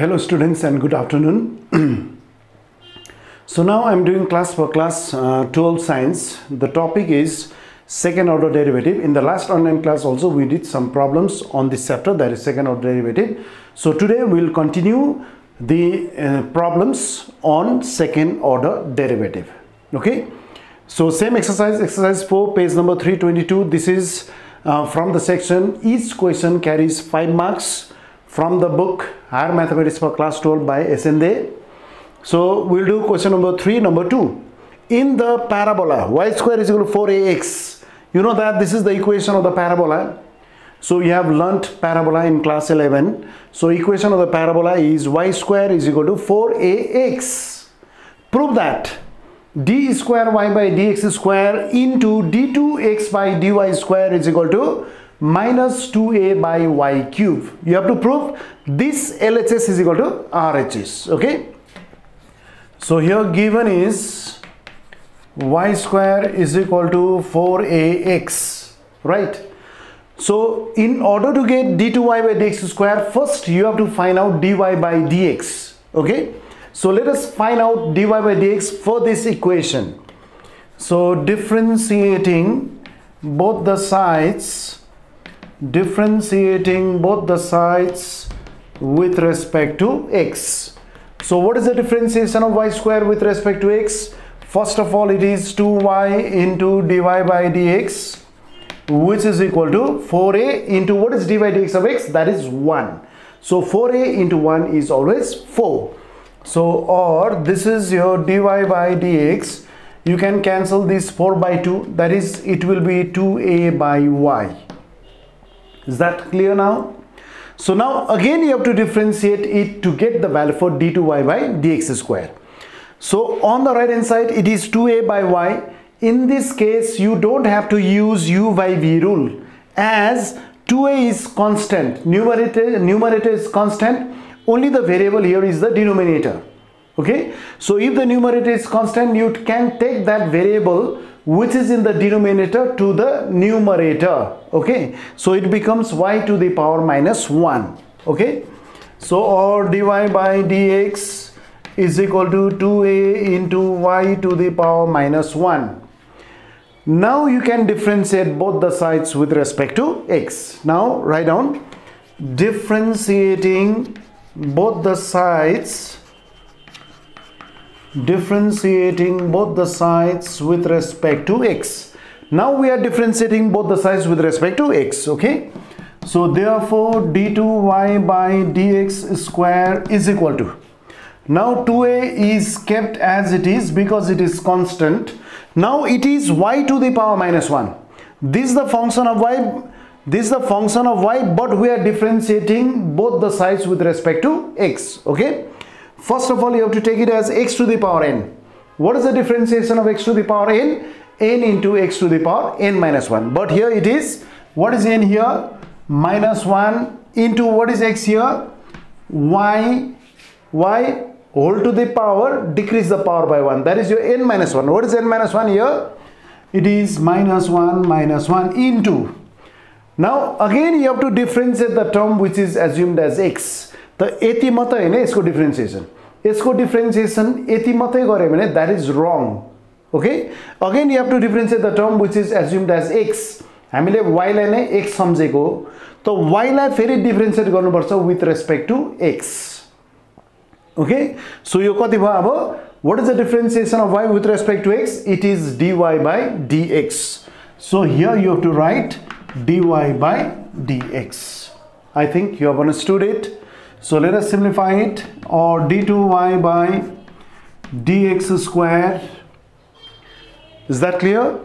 Hello students and good afternoon. so now I'm doing class for class uh, 12 science. The topic is second order derivative. In the last online class also we did some problems on this chapter that is second order derivative. So today we'll continue the uh, problems on second order derivative. Okay. So same exercise, exercise 4 page number 322. This is uh, from the section each question carries 5 marks from the book Higher Mathematics for Class 12 by SND. So we'll do question number 3, number 2. In the parabola, y square is equal to 4ax. You know that this is the equation of the parabola. So you have learnt parabola in class 11. So equation of the parabola is y square is equal to 4ax. Prove that d square y by dx square into d2x by dy square is equal to minus 2a by y cube. You have to prove this LHS is equal to RHS. Okay. So here given is y square is equal to 4ax. Right. So in order to get d2y by dx square, first you have to find out dy by dx. Okay. So let us find out dy by dx for this equation. So differentiating both the sides differentiating both the sides with respect to x. So what is the differentiation of y square with respect to x? First of all it is 2y into dy by dx which is equal to 4a into what is dy dx of x? That is 1. So 4a into 1 is always 4. So or this is your dy by dx you can cancel this 4 by 2 that is it will be 2a by y is that clear now? So now again you have to differentiate it to get the value for d2y by dx square. So on the right hand side it is 2a by y. In this case you don't have to use u by v rule as 2a is constant, numerator, numerator is constant, only the variable here is the denominator. Okay, so if the numerator is constant you can take that variable which is in the denominator to the numerator okay? So it becomes y to the power minus 1 okay? So or dy by dx is equal to 2a into y to the power minus 1 now you can differentiate both the sides with respect to x. Now write down. Differentiating both the sides differentiating both the sides with respect to x. Now we are differentiating both the sides with respect to x okay? So therefore d2y by dx square is equal to. Now 2a is kept as it is because it is constant. Now it is y to the power minus 1 this is the function of y this is the function of y but we are differentiating both the sides with respect to x okay First of all, you have to take it as x to the power n. What is the differentiation of x to the power n? n into x to the power n minus 1. But here it is, what is n here? Minus 1 into what is x here? y, y whole to the power, decrease the power by 1. That is your n minus 1. What is n minus 1 here? It is minus 1 minus 1 into. Now again you have to differentiate the term which is assumed as x. त यति मात्रै होइन यसको differentiation यसको differentiation यति मात्रै गऱ्यो भने that is wrong okay again you have to differentiate the term which is assumed as x हामीले वाइलाई नै एक्स सम्झेको त वाइलाई फेरि डिफ्रेन्सिएट गर्नुपर्छ with respect to x okay so यो कति भयो अब? What is the differentiation of y with respect to x it is d y by d x so here you have to write d y by d x I think you have understood it So let us simplify it or d2y by dx square. Is that clear?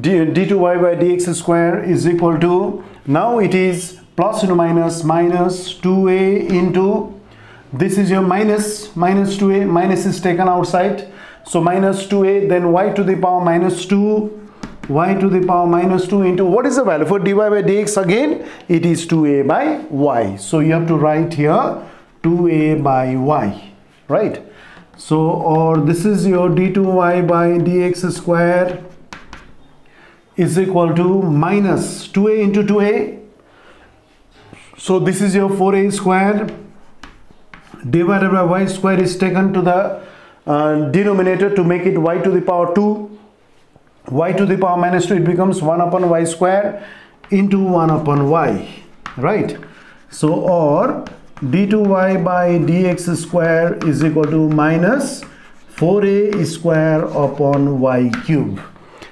D, d2y by dx square is equal to, now it is plus into minus minus 2a into, this is your minus, minus 2a, minus is taken outside. So minus 2a, then y to the power minus 2 y to the power minus 2 into what is the value for dy by dx again? It is 2a by y. So you have to write here 2a by y right? So or this is your d2y by dx square is equal to minus 2a into 2a so this is your 4a square divided by y square is taken to the uh, denominator to make it y to the power 2 y to the power minus 2 it becomes 1 upon y square into 1 upon y right? So or d2y by dx square is equal to minus 4a square upon y cube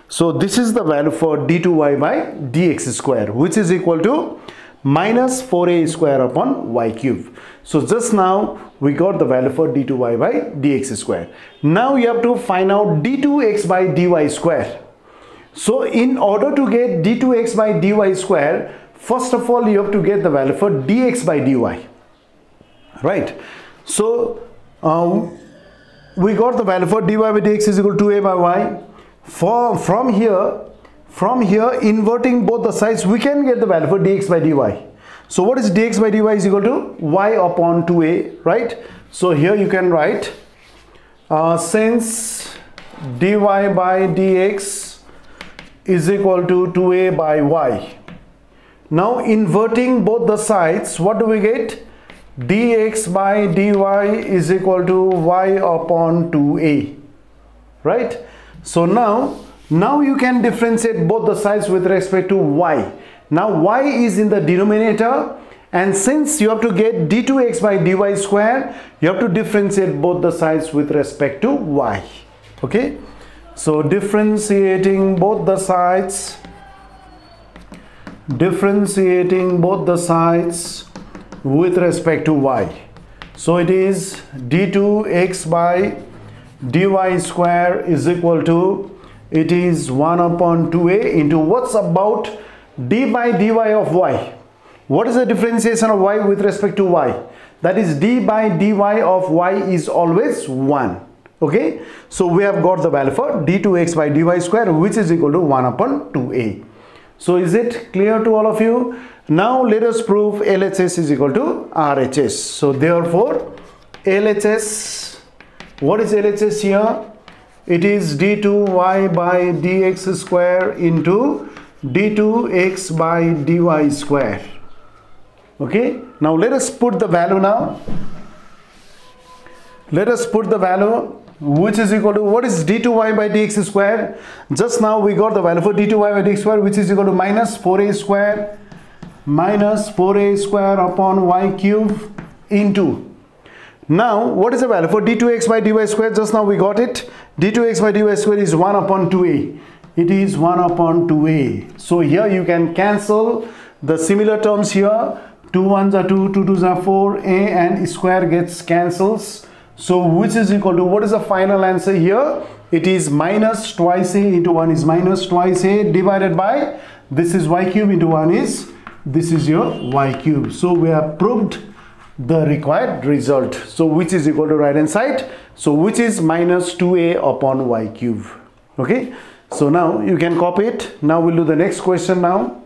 so this is the value for d2y by dx square which is equal to minus 4a square upon y cube so just now we got the value for d2y by dx square. Now you have to find out d2x by dy square so in order to get d2x by dy square, first of all you have to get the value for dx by dy. Right. So um, we got the value for dy by dx is equal to a by y. For, from here, from here inverting both the sides, we can get the value for dx by dy. So what is dx by dy is equal to y upon 2a, right? So here you can write uh, since dy by dx is equal to 2a by y. Now inverting both the sides, what do we get? dx by dy is equal to y upon 2a. Right? So now, now you can differentiate both the sides with respect to y. Now y is in the denominator and since you have to get d2x by dy square, you have to differentiate both the sides with respect to y. Okay? So differentiating both the sides differentiating both the sides with respect to y. So it is d2x by dy square is equal to it is 1 upon 2a into what's about d by dy of y. What is the differentiation of y with respect to y? That is d by dy of y is always 1 okay? So we have got the value for d2x by dy square which is equal to 1 upon 2a so is it clear to all of you? Now let us prove LHS is equal to RHS so therefore LHS what is LHS here? It is d2y by dx square into d2x by dy square. Okay? Now let us put the value now. Let us put the value which is equal to what is d2y by dx square? Just now we got the value for d2y by dx square which is equal to minus 4a square minus 4a square upon y cube into. Now what is the value for d2x by dy square? Just now we got it. d2x by dy square is 1 upon 2a it is 1 upon 2a so here you can cancel the similar terms here. 2 ones are 2 2 twos are 4 a and square gets cancels so which is equal to what is the final answer here? It is minus twice a into 1 is minus twice a divided by this is y cube into 1 is this is your y cube. So we have proved the required result. So which is equal to right hand side? So which is minus 2a upon y cube. Okay. So now you can copy it. Now we'll do the next question now.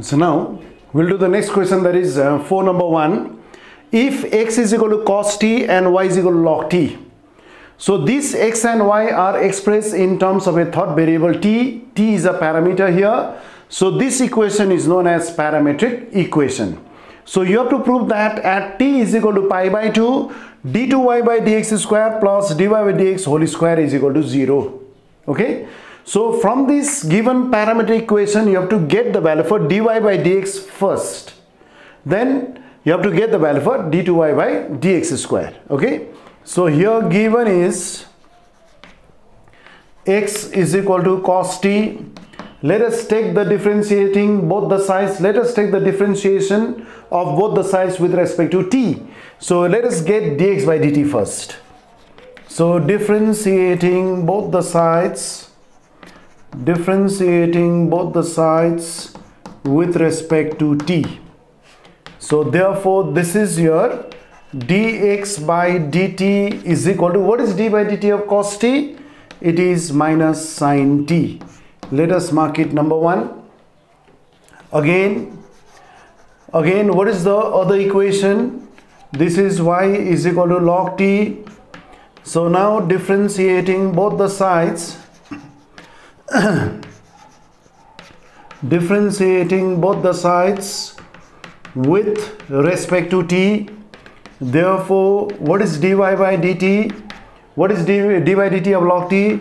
So now we'll do the next question that is uh, for number one. If x is equal to cos t and y is equal to log t. So these x and y are expressed in terms of a third variable t. t is a parameter here. So this equation is known as parametric equation. So you have to prove that at t is equal to pi by 2 d2y by dx square plus dy by dx whole square is equal to 0. Okay. So from this given parameter equation, you have to get the value for dy by dx first. Then you have to get the value for d2y by dx square. Okay. So here given is x is equal to cos t. Let us take the differentiating both the sides. Let us take the differentiation of both the sides with respect to t. So let us get dx by dt first. So differentiating both the sides differentiating both the sides with respect to t. So therefore this is your dx by dt is equal to what is d by dt of cos t? It is minus sine t. Let us mark it number one. Again, again what is the other equation? This is y is equal to log t so now differentiating both the sides differentiating both the sides with respect to t. Therefore what is dy by dt? What is d, d by dt of log t?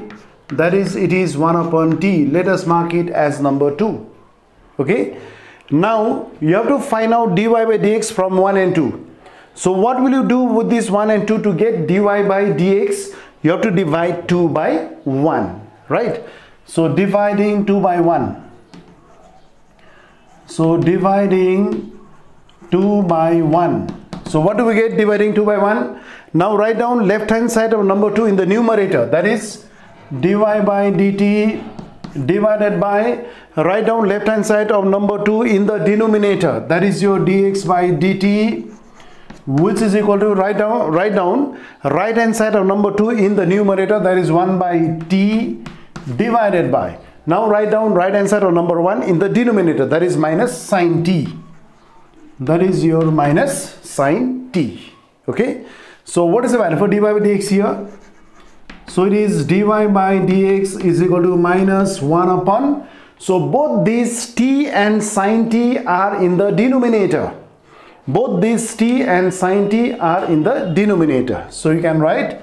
That is it is 1 upon t. Let us mark it as number 2 okay? Now you have to find out dy by dx from 1 and 2 so what will you do with this 1 and 2 to get dy by dx? You have to divide 2 by 1 right so dividing 2 by 1 so dividing 2 by 1 so what do we get dividing 2 by 1 now write down left hand side of number 2 in the numerator. That is dy by dt divided by write down left hand side of number 2 in the denominator. That is your dx by dt which is equal to write down write down right hand side of number 2 in the numerator. That is 1 by t divided by now write down right side of number 1 in the denominator that is minus sine t that is your minus sine t okay so what is the value for dy by dx here so it is dy by dx is equal to minus 1 upon. So both these t and sine t are in the denominator. Both these t and sine t are in the denominator. So you can write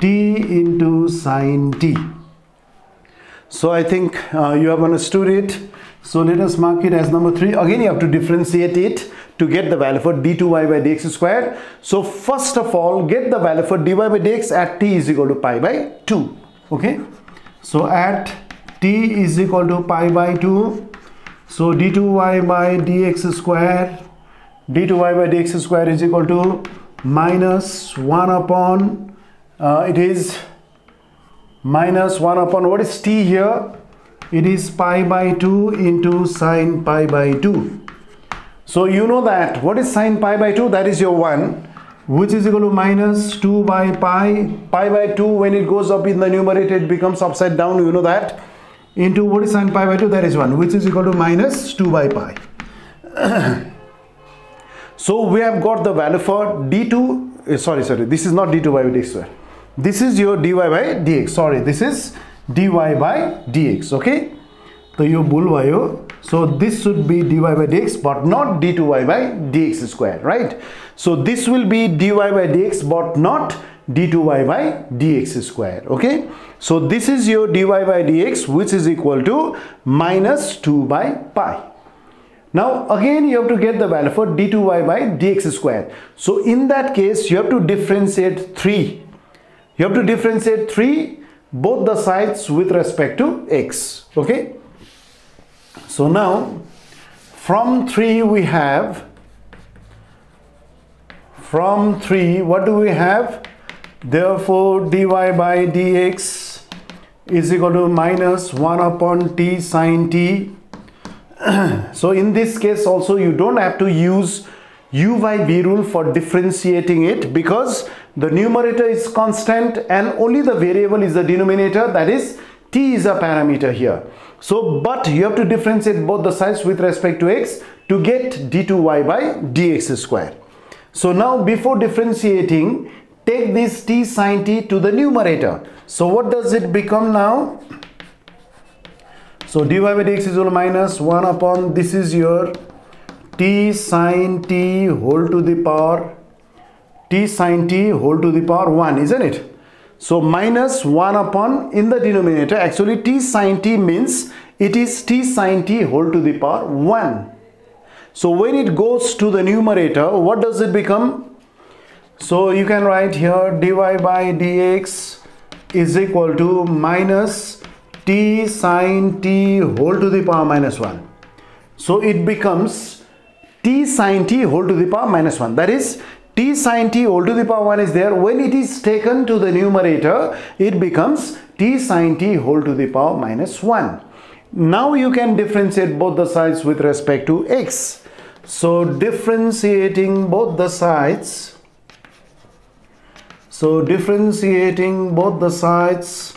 t into sine t. So I think uh, you have understood it. So let us mark it as number 3. Again you have to differentiate it to get the value for d2y by dx square. So first of all, get the value for dy by dx at t is equal to pi by 2. Okay. So at t is equal to pi by 2. So d2y by dx square, d2y by dx square is equal to minus 1 upon, uh, it is minus 1 upon, what is t here? It is pi by 2 into sine pi by 2 so you know that what is sine pi by 2? That is your 1 which is equal to minus 2 by pi. Pi by 2 when it goes up in the numerator it becomes upside down you know that. Into what is sine pi by 2? That is 1 which is equal to minus 2 by pi. so we have got the value for d2 uh, sorry sorry this is not d2 by dx square. This is your dy by dx sorry this is dy by dx okay. So you bull so this should be dy by dx but not d2y by dx square, right? So this will be dy by dx but not d2y by dx square, okay? So this is your dy by dx which is equal to minus 2 by pi. Now again you have to get the value for d2y by dx square. So in that case you have to differentiate 3. You have to differentiate 3 both the sides with respect to x, okay? So now from 3 we have from 3 what do we have therefore dy by dx is equal to minus 1 upon t sine t so in this case also you don't have to use u by v rule for differentiating it because the numerator is constant and only the variable is the denominator that is t is a parameter here so, but you have to differentiate both the sides with respect to x to get d2y by dx square. So now before differentiating, take this t sine t to the numerator. So what does it become now? So dy by dx is equal to minus 1 upon this is your t sine t whole to the power t sine t whole to the power 1 isn't it? So minus 1 upon in the denominator actually t sine t means it is t sine t whole to the power 1. So when it goes to the numerator what does it become? So you can write here dy by dx is equal to minus t sine t whole to the power minus 1. So it becomes t sine t whole to the power minus 1 that is t sine t whole to the power 1 is there. When it is taken to the numerator it becomes t sine t whole to the power minus 1 now you can differentiate both the sides with respect to x. So differentiating both the sides. So differentiating both the sides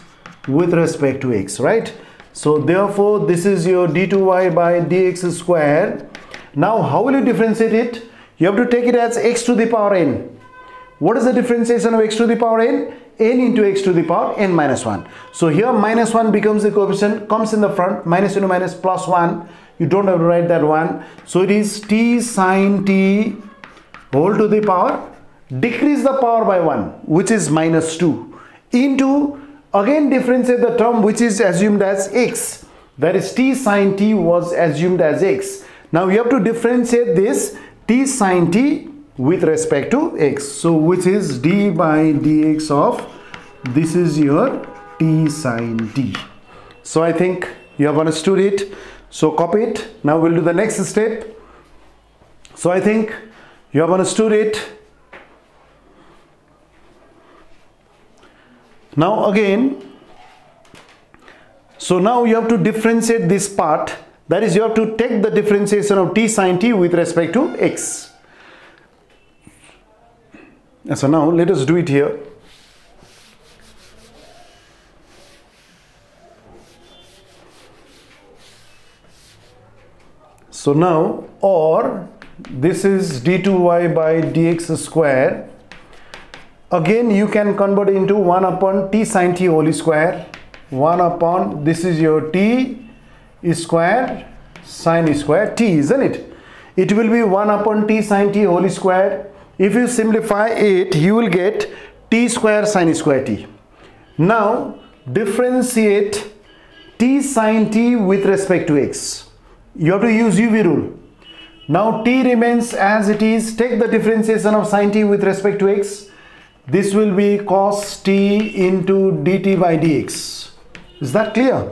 with respect to x right? So therefore this is your d2y by dx square. Now how will you differentiate it you have to take it as x to the power n. What is the differentiation of x to the power n? n into x to the power n minus 1. So here minus 1 becomes the coefficient, comes in the front, minus into minus plus 1. You don't have to write that one. So it is t sine t whole to the power, decrease the power by 1, which is minus 2, into, again differentiate the term which is assumed as x. That is t sine t was assumed as x. Now you have to differentiate this t sine t with respect to x. So which is d by dx of this is your t sine t. So i think you have understood it. So copy it. Now we'll do the next step. So i think you have understood it. Now again so now you have to differentiate this part that is you have to take the differentiation of t sine t with respect to x. So now let us do it here. So now or this is d2y by dx square. Again you can convert into 1 upon t sine t whole square. 1 upon this is your t square sine square t isn't it it will be 1 upon t sine t whole square if you simplify it, you will get t square sine square t. Now, differentiate t sine t with respect to x. You have to use UV rule. Now, t remains as it is. Take the differentiation of sine t with respect to x. This will be cos t into dt by dx. Is that clear?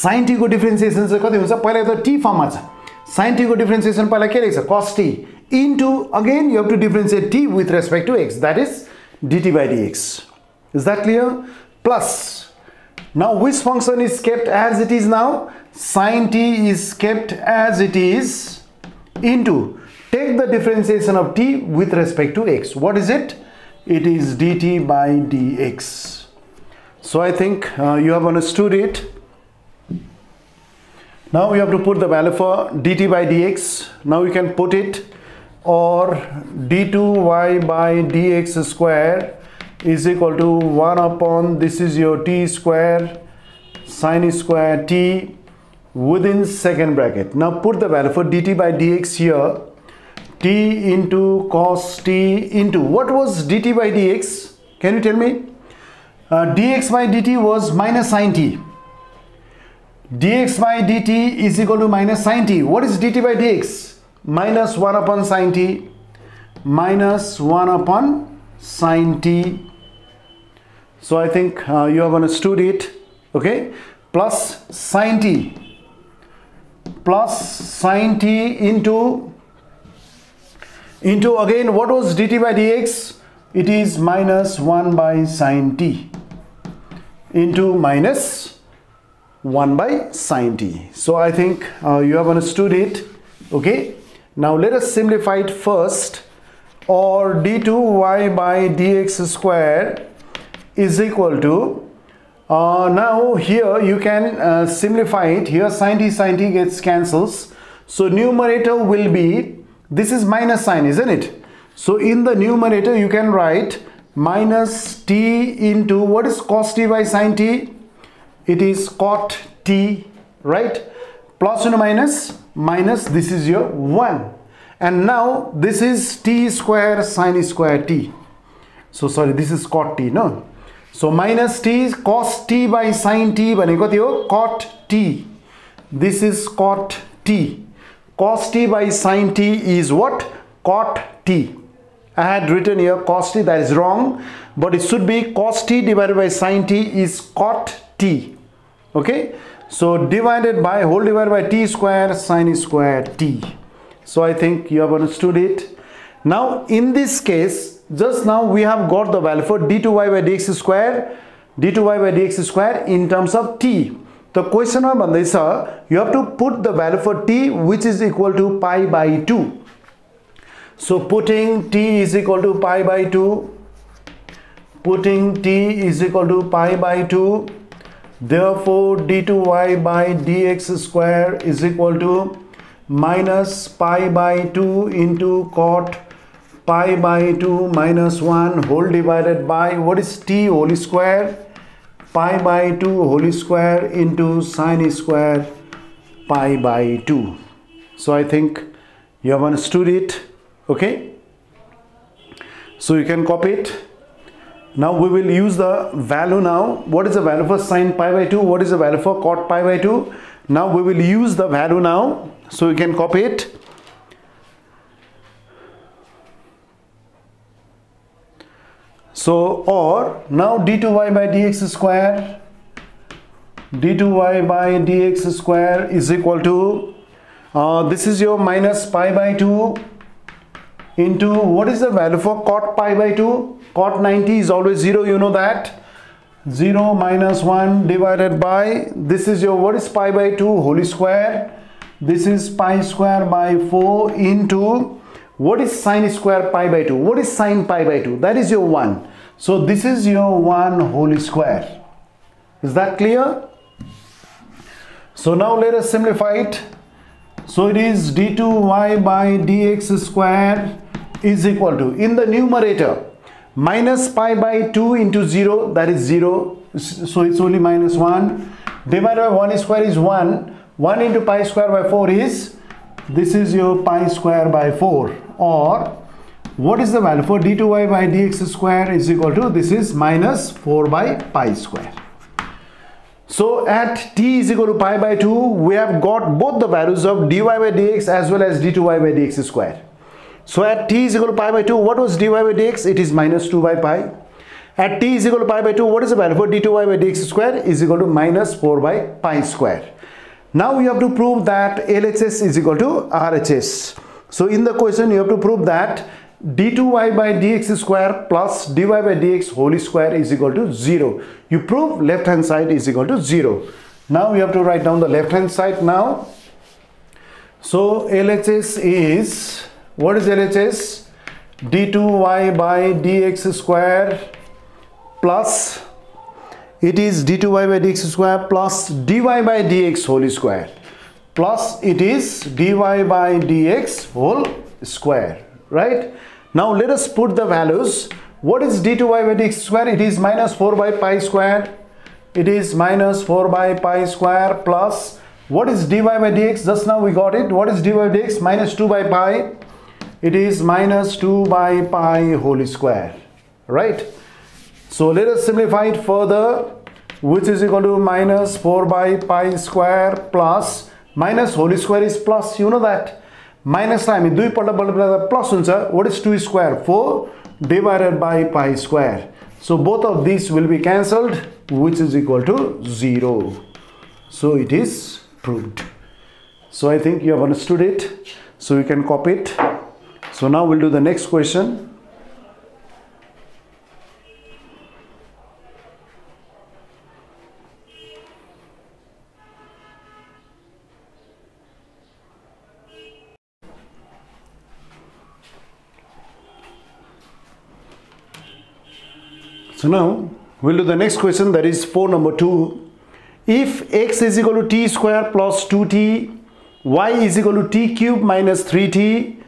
Sign T को differentiation चाहिँ कति हुन्छ पहिला त T फर्ममा छ sign टीको differentiation पहिला के रहेछ कस T into again you have to differentiate t with respect to x that is dt by dx is that clear plus now which function is kept as it is now sine t is kept as it is into take the differentiation of t with respect to x what is it it is dt by dx so i think uh, you have understood it now we have to put the value for dt by dx. Now we can put it or d2y by dx square is equal to 1 upon this is your t square sine square t within second bracket. Now put the value for dt by dx here. T into cos t into what was dt by dx? Can you tell me? Uh, dx by dt was minus sine t dx by dt is equal to minus sine t. What is dt by dx? Minus 1 upon sine t. Minus 1 upon sine t. So i think uh, you have understood it okay? Plus sine t. Plus sine t into into again what was dt by dx? It is minus 1 by sine t. Into minus 1 by sine t. So i think uh, you have understood it. Okay? Now let us simplify it first. Or d2y by dx square is equal to uh, now here you can uh, simplify it. Here sine t sine t gets cancels. So numerator will be this is minus sign isn't it? So in the numerator you can write minus t into what is cos t by sine t it is cot t right plus and minus minus this is your 1 and now this is t square sine square t so sorry this is cot t no so minus t cos t by sine t भनेको थियो cot t this is cot t cos t by sine t is what cot t I had written here cos t that is wrong but it should be cos t divided by sine t is cot t okay so divided by whole divided by t square sine square t. So I think you have understood it. Now in this case, just now we have got the value for d2y by dx square, d2y by dx square in terms of t. The question of Bandesa, you have to put the value for t which is equal to pi by 2. So putting t is equal to pi by 2, putting t is equal to pi by 2 Therefore, d2y by dx square is equal to minus pi by 2 into cot pi by 2 minus 1 whole divided by what is t whole square? Pi by 2 whole square into sine square pi by 2 so i think you have understood it okay? So you can copy it now we will use the value now. What is the value for sine pi by 2 what is the value for cot pi by 2 now we will use the value now. So you can copy it. So or now d2y by dx square d2y by dx square is equal to uh, this is your minus pi by 2 into what is the value for cot pi by 2 cot 90 is always 0 you know that. 0 minus 1 divided by this is your what is pi by 2 whole square. This is pi square by 4 into what is sine square pi by 2 what is sine pi by 2 that is your 1 so this is your 1 whole square. Is that clear? So now let us simplify it. So it is d2y by dx square is equal to in the numerator minus pi by 2 into 0 that is 0 so it's only minus 1 divided by 1 square is 1 1 into pi square by 4 is this is your pi square by 4 or what is the value? For d2y by dx square is equal to this is minus 4 by pi square. So at t is equal to pi by 2 we have got both the values of dy by dx as well as d2y by dx square so at t is equal to pi by 2, what was dy by dx? It is minus 2 by pi. At t is equal to pi by 2, what is the value for d2y by dx square is equal to minus 4 by pi square. Now we have to prove that LHS is equal to RHS. So in the question you have to prove that d2y by dx square plus dy by dx whole square is equal to 0. You prove left hand side is equal to 0. Now we have to write down the left hand side now. So LHS is what is LHS? d2y by dx square plus it is d2y by dx square plus dy by dx whole square. Plus it is dy by dx whole square right? Now let us put the values. What is d2y by dx square? It is minus 4 by pi square. It is minus 4 by pi square plus what is dy by dx just now we got it. What is dy by dx minus 2 by pi it is minus 2 by pi whole square right so let us simplify it further which is equal to minus 4 by pi square plus minus whole square is plus you know that minus time दुई पल्ट पल्ट plus हुन्छ what is 2 square 4 divided by pi square so both of these will be cancelled which is equal to 0 so it is proved so i think you have understood it so you can copy it so now we'll do the next question. So now we'll do the next question that is 4 number 2. If x is equal to t square plus 2t, y is equal to t cube minus 3t,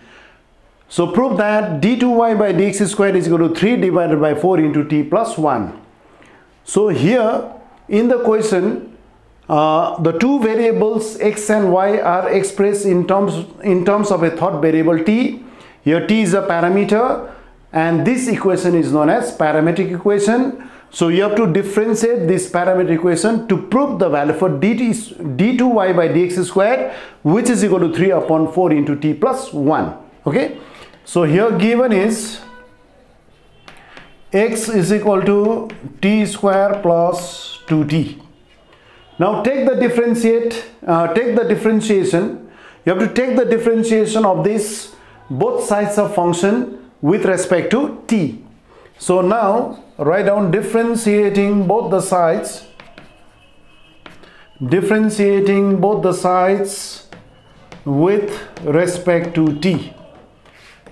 so prove that d2y by dx squared is equal to 3 divided by 4 into t plus 1. So here in the question, uh, the two variables x and y are expressed in terms, in terms of a third variable t. Here t is a parameter and this equation is known as parametric equation. So you have to differentiate this parametric equation to prove the value for dt, d2y by dx squared which is equal to 3 upon 4 into t plus 1. Okay. So here given is x is equal to t square plus 2t. Now take the differentiate, uh, take the differentiation. You have to take the differentiation of this both sides of function with respect to t. So now write down differentiating both the sides, differentiating both the sides with respect to t.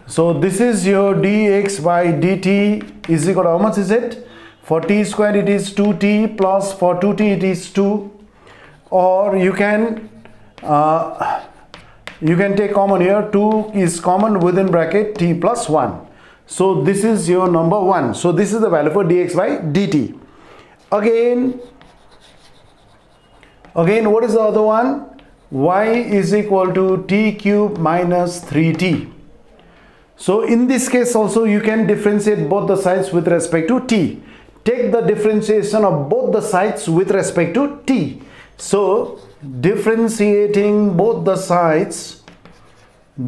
So this is your dx by dt is equal to how much is it? For t square it is 2t plus for 2t it is 2 or you can uh, you can take common here. 2 is common within bracket t plus 1. so this is your number 1 so this is the value for dx by dt. Again again what is the other one? y is equal to t cube minus 3t so in this case also you can differentiate both the sides with respect to t. Take the differentiation of both the sides with respect to t. So differentiating both the sides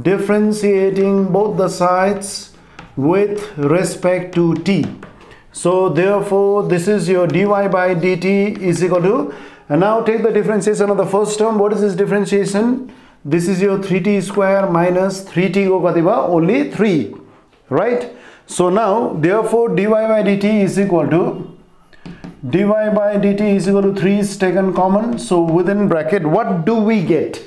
differentiating both the sides with respect to t. So therefore this is your dy by dt is equal to and now take the differentiation of the first term. What is this differentiation this is your 3t square minus 3t go katiba only 3 right? So now therefore dy by dt is equal to dy by dt is equal to 3 is taken common. So within bracket what do we get?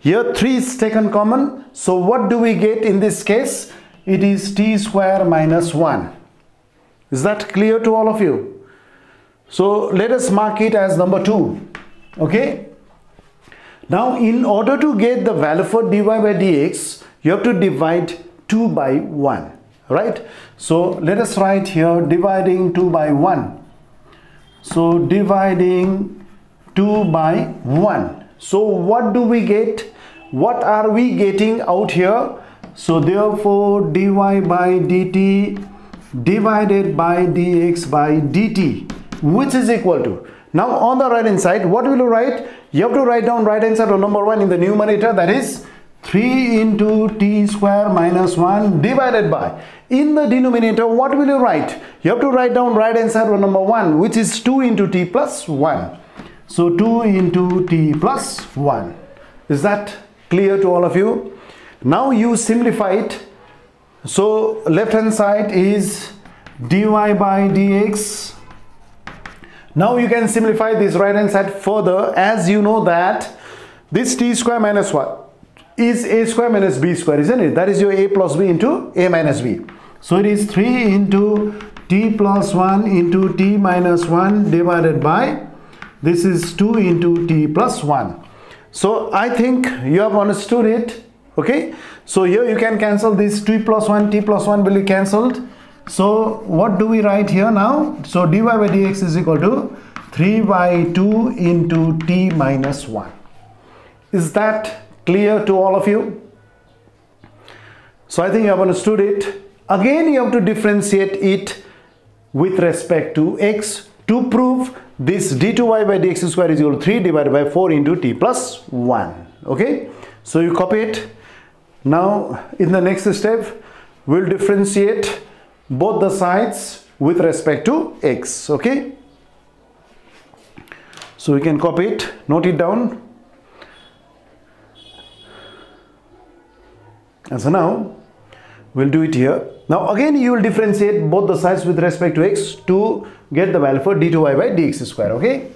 Here 3 is taken common. So what do we get in this case? It is t square minus 1 is that clear to all of you? So let us mark it as number 2 okay now in order to get the value for dy by dx you have to divide 2 by 1 right? So let us write here dividing 2 by 1 so dividing 2 by 1 so what do we get? What are we getting out here? So therefore dy by dt divided by dx by dt which is equal to. Now on the right hand side what will you write you have to write down right hand side of number one in the numerator that is 3 into t square minus 1 divided by. In the denominator what will you write? You have to write down right hand side of number 1 which is 2 into t plus 1 so 2 into t plus 1 is that clear to all of you? Now you simplify it. So left hand side is dy by dx now you can simplify this right hand side further as you know that this t square 1 is a square minus b square isn't it? That is your a plus b into a minus b. So it is 3 into t plus 1 into t minus 1 divided by this is 2 into t plus 1 so i think you have understood it okay? So here you can cancel this 2 plus 1 t plus 1 will be cancelled so what do we write here now? So dy by dx is equal to 3 by 2 into t minus 1 is that clear to all of you? So i think you have understood it. Again you have to differentiate it with respect to x to prove this d2y by dx square is equal to 3 divided by 4 into t plus 1 okay? So you copy it. Now in the next step we'll differentiate both the sides with respect to x okay? So we can copy it note it down. And so now we'll do it here. Now again you will differentiate both the sides with respect to x to get the value for d2y by dx square okay?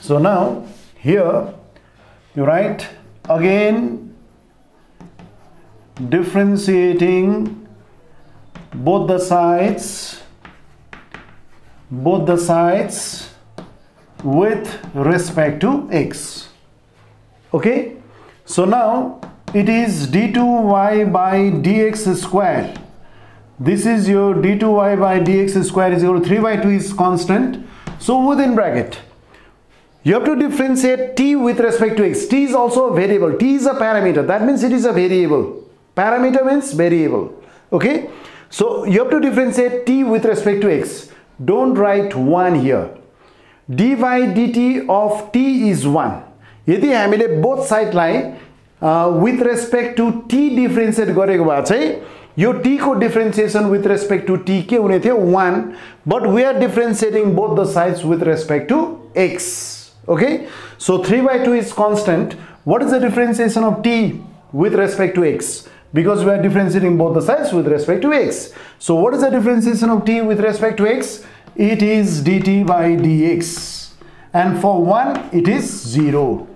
So now here you write again differentiating both the sides both the sides with respect to x. Okay? So now it is d2y by dx square. This is your d2y by dx square is equal to 3 by 2 is constant. So within bracket you have to differentiate t with respect to x. T is also a variable. T is a parameter. That means it is a variable. Parameter means variable. Okay so you have to differentiate t with respect to x. Don't write 1 here. Dy dt of t is 1 यदि हामीले both साइडलाई with respect to t differentiate गरेको भए चाहिँ यो टीको differentiation with respect to t के हुने थियो? One but we are differentiating both the sides with respect to x okay so three by two is constant what is the differentiation of t with respect to x? Because we are differentiating both the sides with respect to x. So what is the differentiation of t with respect to x? It is dt by dx and for 1 it is 0.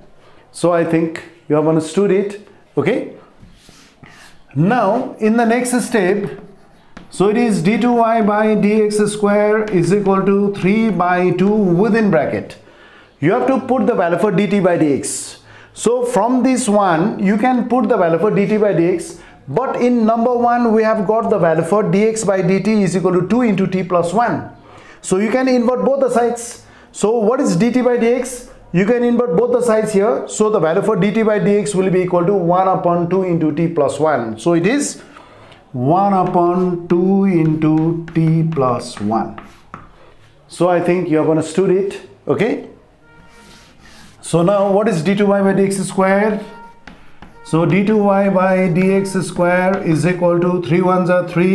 So I think you have understood it okay. Now in the next step so it is d2y by dx square is equal to 3 by 2 within bracket. You have to put the value for dt by dx. So from this one you can put the value for dt by dx but in number one we have got the value for dx by dt is equal to 2 into t plus 1 so you can invert both the sides. So what is dt by dx? You can invert both the sides here. So the value for dt by dx will be equal to 1 upon 2 into t plus 1 so it is 1 upon 2 into t plus 1 so i think you have understood it okay? So now what is d2y by dx square so d2y by dx square is equal to 3 ones are 3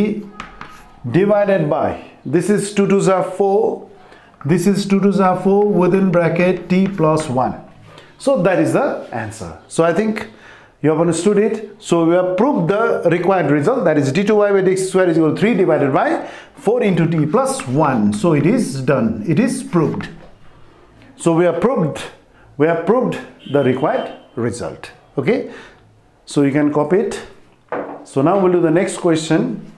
divided by this is 2 twos are 4 this is 2 twos are 4 within bracket t plus 1 so that is the answer. So i think you have understood it. So we have proved the required result that is d2y by dx square is equal to 3 divided by 4 into t plus 1 so it is done. It is proved. So we have proved we have proved the required result. Okay so you can copy it so now we'll do the next question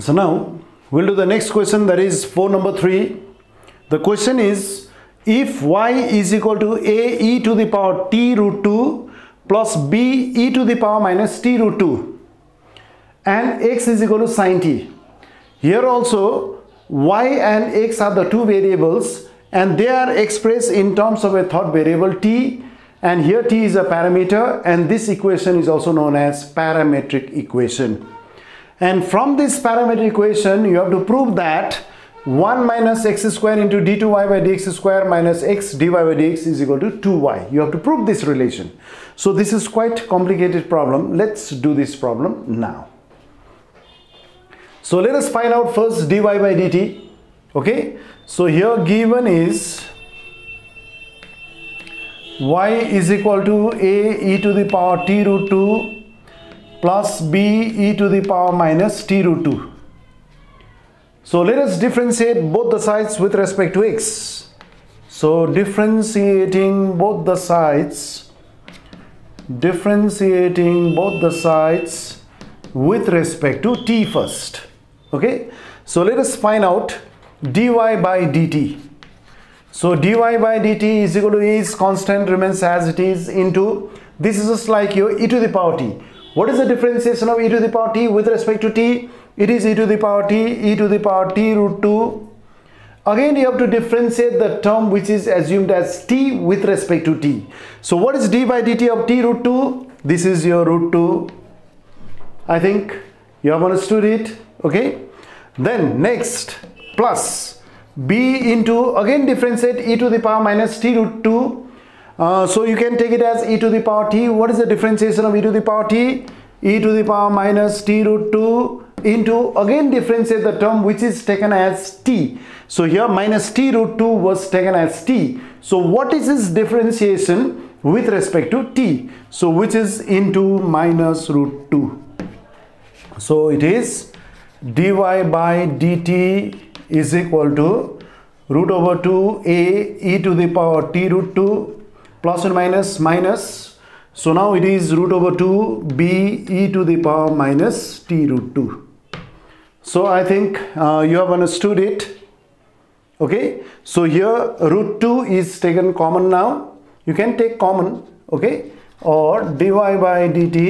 So now we'll do the next question that is for number 3. The question is if y is equal to a e to the power t root 2 plus b e to the power minus t root 2 and x is equal to sine t. Here also y and x are the two variables and they are expressed in terms of a third variable t and here t is a parameter and this equation is also known as parametric equation. And from this parametric equation, you have to prove that 1 minus x square into d2y by dx square minus x dy by dx is equal to 2y. You have to prove this relation. So this is quite complicated problem. Let's do this problem now. So let us find out first dy by dt. Okay. So here given is y is equal to a e to the power t root 2 plus b e to the power minus t root 2. So let us differentiate both the sides with respect to x. So differentiating both the sides, differentiating both the sides with respect to t first. Okay. So let us find out dy by dt. So dy by dt is equal to is constant remains as it is into this is just like your e to the power t what is the differentiation of e to the power t with respect to t? It is e to the power t, e to the power t root 2. Again, you have to differentiate the term which is assumed as t with respect to t. So what is d by dt of t root 2? This is your root 2. I think you have understood it. Okay. Then next plus b into again differentiate e to the power minus t root 2 uh, so you can take it as e to the power t. What is the differentiation of e to the power t? e to the power minus t root 2 into again differentiate the term which is taken as t. So here minus t root 2 was taken as t. So what is this differentiation with respect to t? So which is into minus root 2. So it is dy by dt is equal to root over 2 a e to the power t root 2 plus and minus minus so now it is root over 2 b e to the power minus t root 2 so i think uh, you have understood it okay so here root 2 is taken common now you can take common okay or dy by dt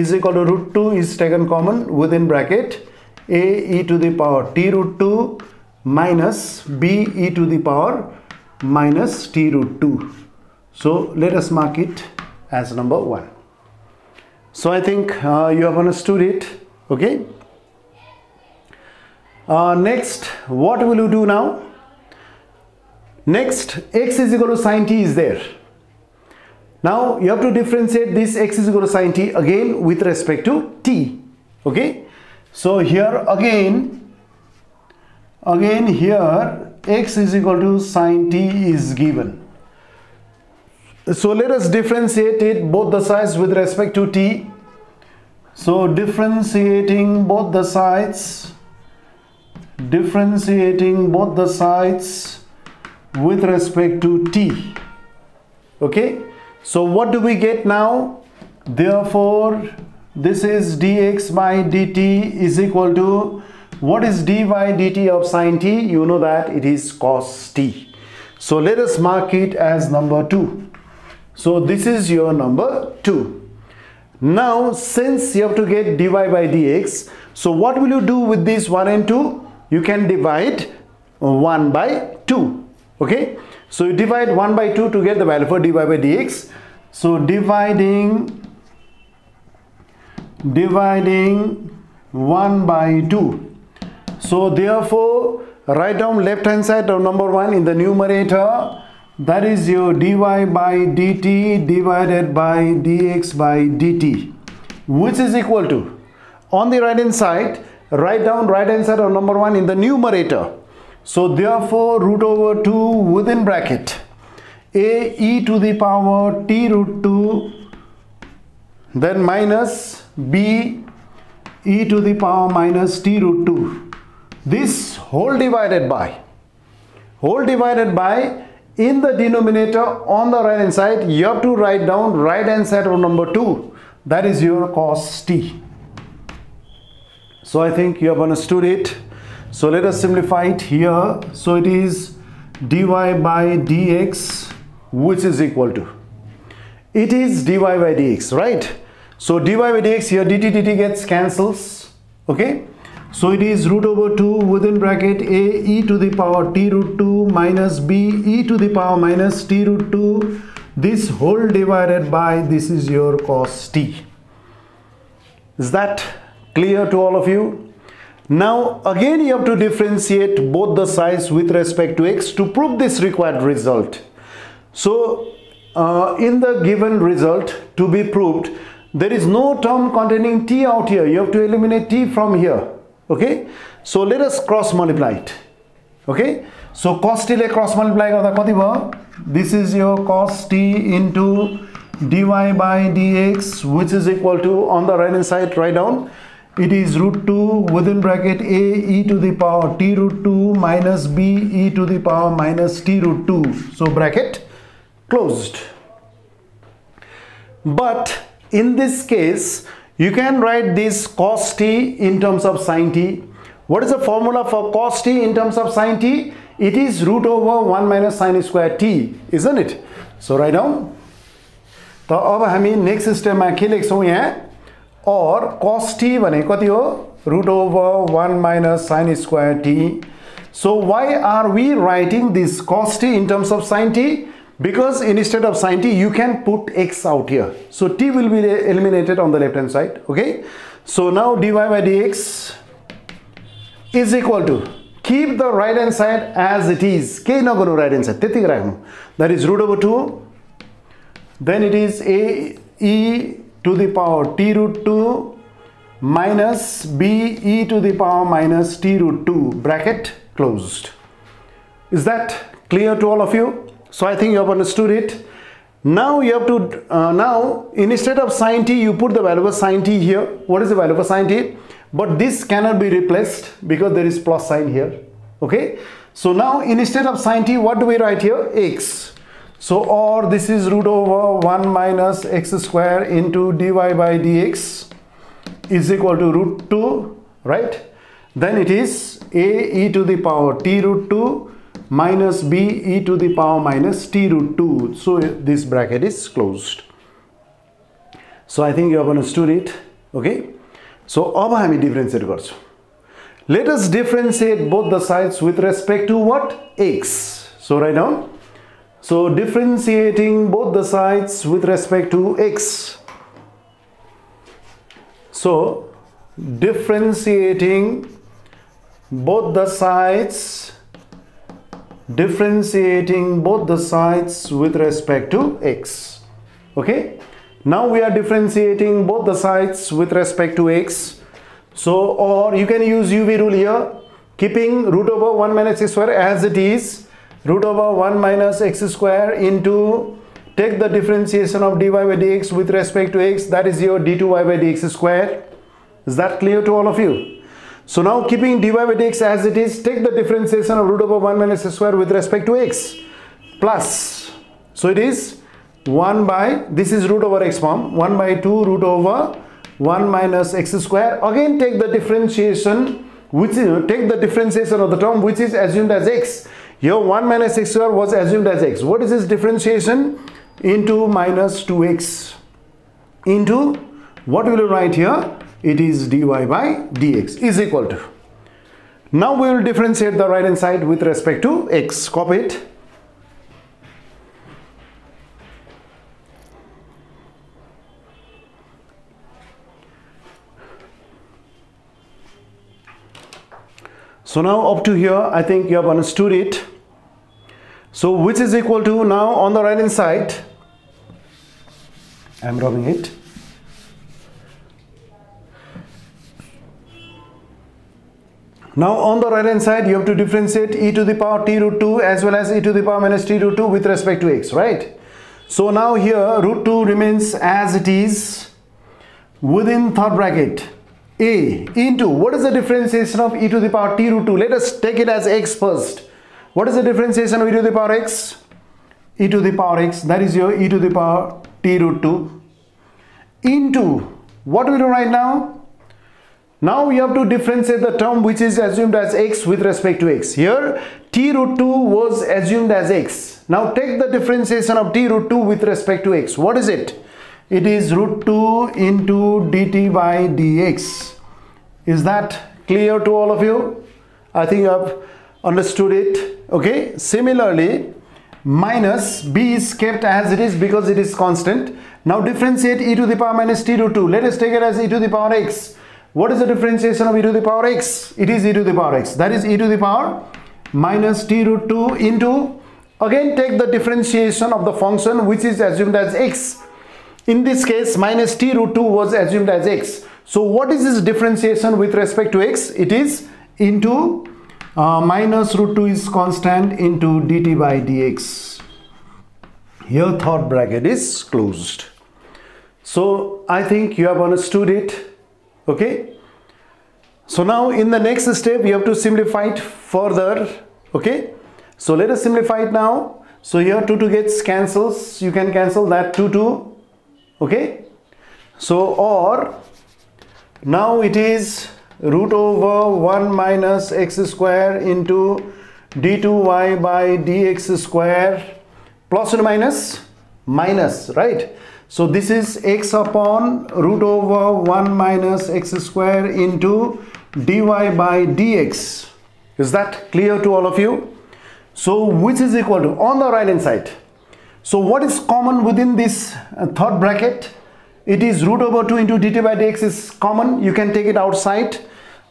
is equal to root 2 is taken common within bracket a e to the power t root 2 minus b e to the power minus t root 2. So let us mark it as number 1. So I think uh, you have understood it. Okay. Uh, next, what will you do now? Next, x is equal to sine t is there. Now you have to differentiate this x is equal to sine t again with respect to t. Okay. So here again, again here x is equal to sine t is given. So let us differentiate it both the sides with respect to t. So differentiating both the sides, differentiating both the sides with respect to t. Okay. so what do we get now? Therefore this is dx by dt is equal to what is dy dt of sine t? You know that it is cos t. So let us mark it as number 2 so this is your number 2 now since you have to get dy by dx so what will you do with this 1 and 2 you can divide 1 by 2 okay? So you divide 1 by 2 to get the value for dy by dx. So dividing dividing 1 by 2 so therefore write down left hand side of number 1 in the numerator that is your dy by dt divided by dx by dt which is equal to on the right hand side write down right hand side of number 1 in the numerator. So therefore root over 2 within bracket. A e to the power t root 2 then minus b e to the power minus t root 2 this whole divided by whole divided by in the denominator on the right hand side you have to write down right hand side of number 2 that is your cos t so i think you have understood it. So let us simplify it here. So it is dy by dx which is equal to it is dy by dx right? So dy by dx here dt dt gets cancels okay? So it is root over 2 within bracket a e to the power t root 2 minus b e to the power minus t root 2 this whole divided by this is your cos t. Is that clear to all of you. Now again you have to differentiate both the sides with respect to x to prove this required result. So uh, in the given result to be proved there is no term containing t out here. You have to eliminate t from here. Okay? So let us cross multiply it. Okay? So cos t cross multiply garda kati bhayo this is your cos t into dy by dx which is equal to on the right hand side write down it is root 2 within bracket a e to the power t root 2 minus b e to the power minus t root 2 so bracket closed but in this case you can write this cos t in terms of sine t what is the formula for cos t in terms of sine t it is root over 1 minus sine square t isn't it so write down त अब हामी next स्टेपमा के लेख्छौँ यहाँ or cos t भने कति हो root over 1 minus sine square t so why are we writing this cos t in terms of sine t because instead of sine t you can put x out here so t will be eliminated on the left hand side okay so now dy by dx is equal to keep the right hand side as it is k not going to right hand side that is root over 2 then it is a e to the power t root 2 minus b e to the power minus t root 2 bracket closed. Is that clear to all of you? So I think you have understood it. Now you have to, uh, now instead of sine t, you put the value of sine t here. What is the value of sine t? But this cannot be replaced because there is plus sign here. Okay. So now instead of sine t, what do we write here? x. So or this is root over 1 minus x square into dy by dx is equal to root 2 right then it is a e to the power t root 2 minus b e to the power minus t root 2 so this bracket is closed so i think you have understood it okay so अब हामी differentiate गर्छौँ let us differentiate both the sides with respect to what x so right now so differentiating both the sides with respect to x. So differentiating both the sides differentiating both the sides with respect to x. Okay? Now we are differentiating both the sides with respect to x. So or you can use uv rule here. Keeping root over 1 minus x square as it is root over 1 minus x square into take the differentiation of dy by dx with respect to x that is your d2y by dx square. Is that clear to all of you? So now keeping dy by dx as it is take the differentiation of root over 1 minus x square with respect to x plus. So it is 1 by this is root over x form 1 by 2 root over 1 minus x square. Again take the differentiation which is take the differentiation of the term which is assumed as x here 1 minus x square was assumed as x. What is this differentiation? Into minus 2x into what will you write here it is dy by dx is equal to. Now we will differentiate the right hand side with respect to x. Copy it So now up to here, I think you have understood it. So which is equal to now on the right hand side, I'm rubbing it. Now on the right hand side, you have to differentiate e to the power t root 2 as well as e to the power minus t root 2 with respect to x, right? So now here root 2 remains as it is within third bracket a into what is the differentiation of e to the power t root 2 let us take it as x first. What is the differentiation of e to the power x? E to the power x that is your e to the power t root 2 into. What we do right now? Now we have to differentiate the term which is assumed as x with respect to x. Here t root 2 was assumed as x. Now take the differentiation of t root 2 with respect to x. What is it it is root 2 into dt by dx is that clear to all of you? I think i've understood it. Okay? Similarly minus b is kept as it is because it is constant. Now differentiate e to the power minus t root 2 let us take it as e to the power x. What is the differentiation of e to the power x? It is e to the power x. That is e to the power minus t root 2 into again take the differentiation of the function which is assumed as x in this case, minus t root 2 was assumed as x. So what is this differentiation with respect to x? It is into uh, minus root 2 is constant into dt by dx. Here third bracket is closed. So I think you have understood it. Okay. So now in the next step, you have to simplify it further. Okay. So let us simplify it now. So here 2 2 gets cancels. You can cancel that 2 2 okay? So or now it is root over 1 minus x square into d2y by dx square plus or minus minus right? So this is x upon root over 1 minus x square into dy by dx is that clear to all of you? So which is equal to on the right hand side so what is common within this uh, third bracket? It is root over 2 into dt by dx is common. You can take it outside.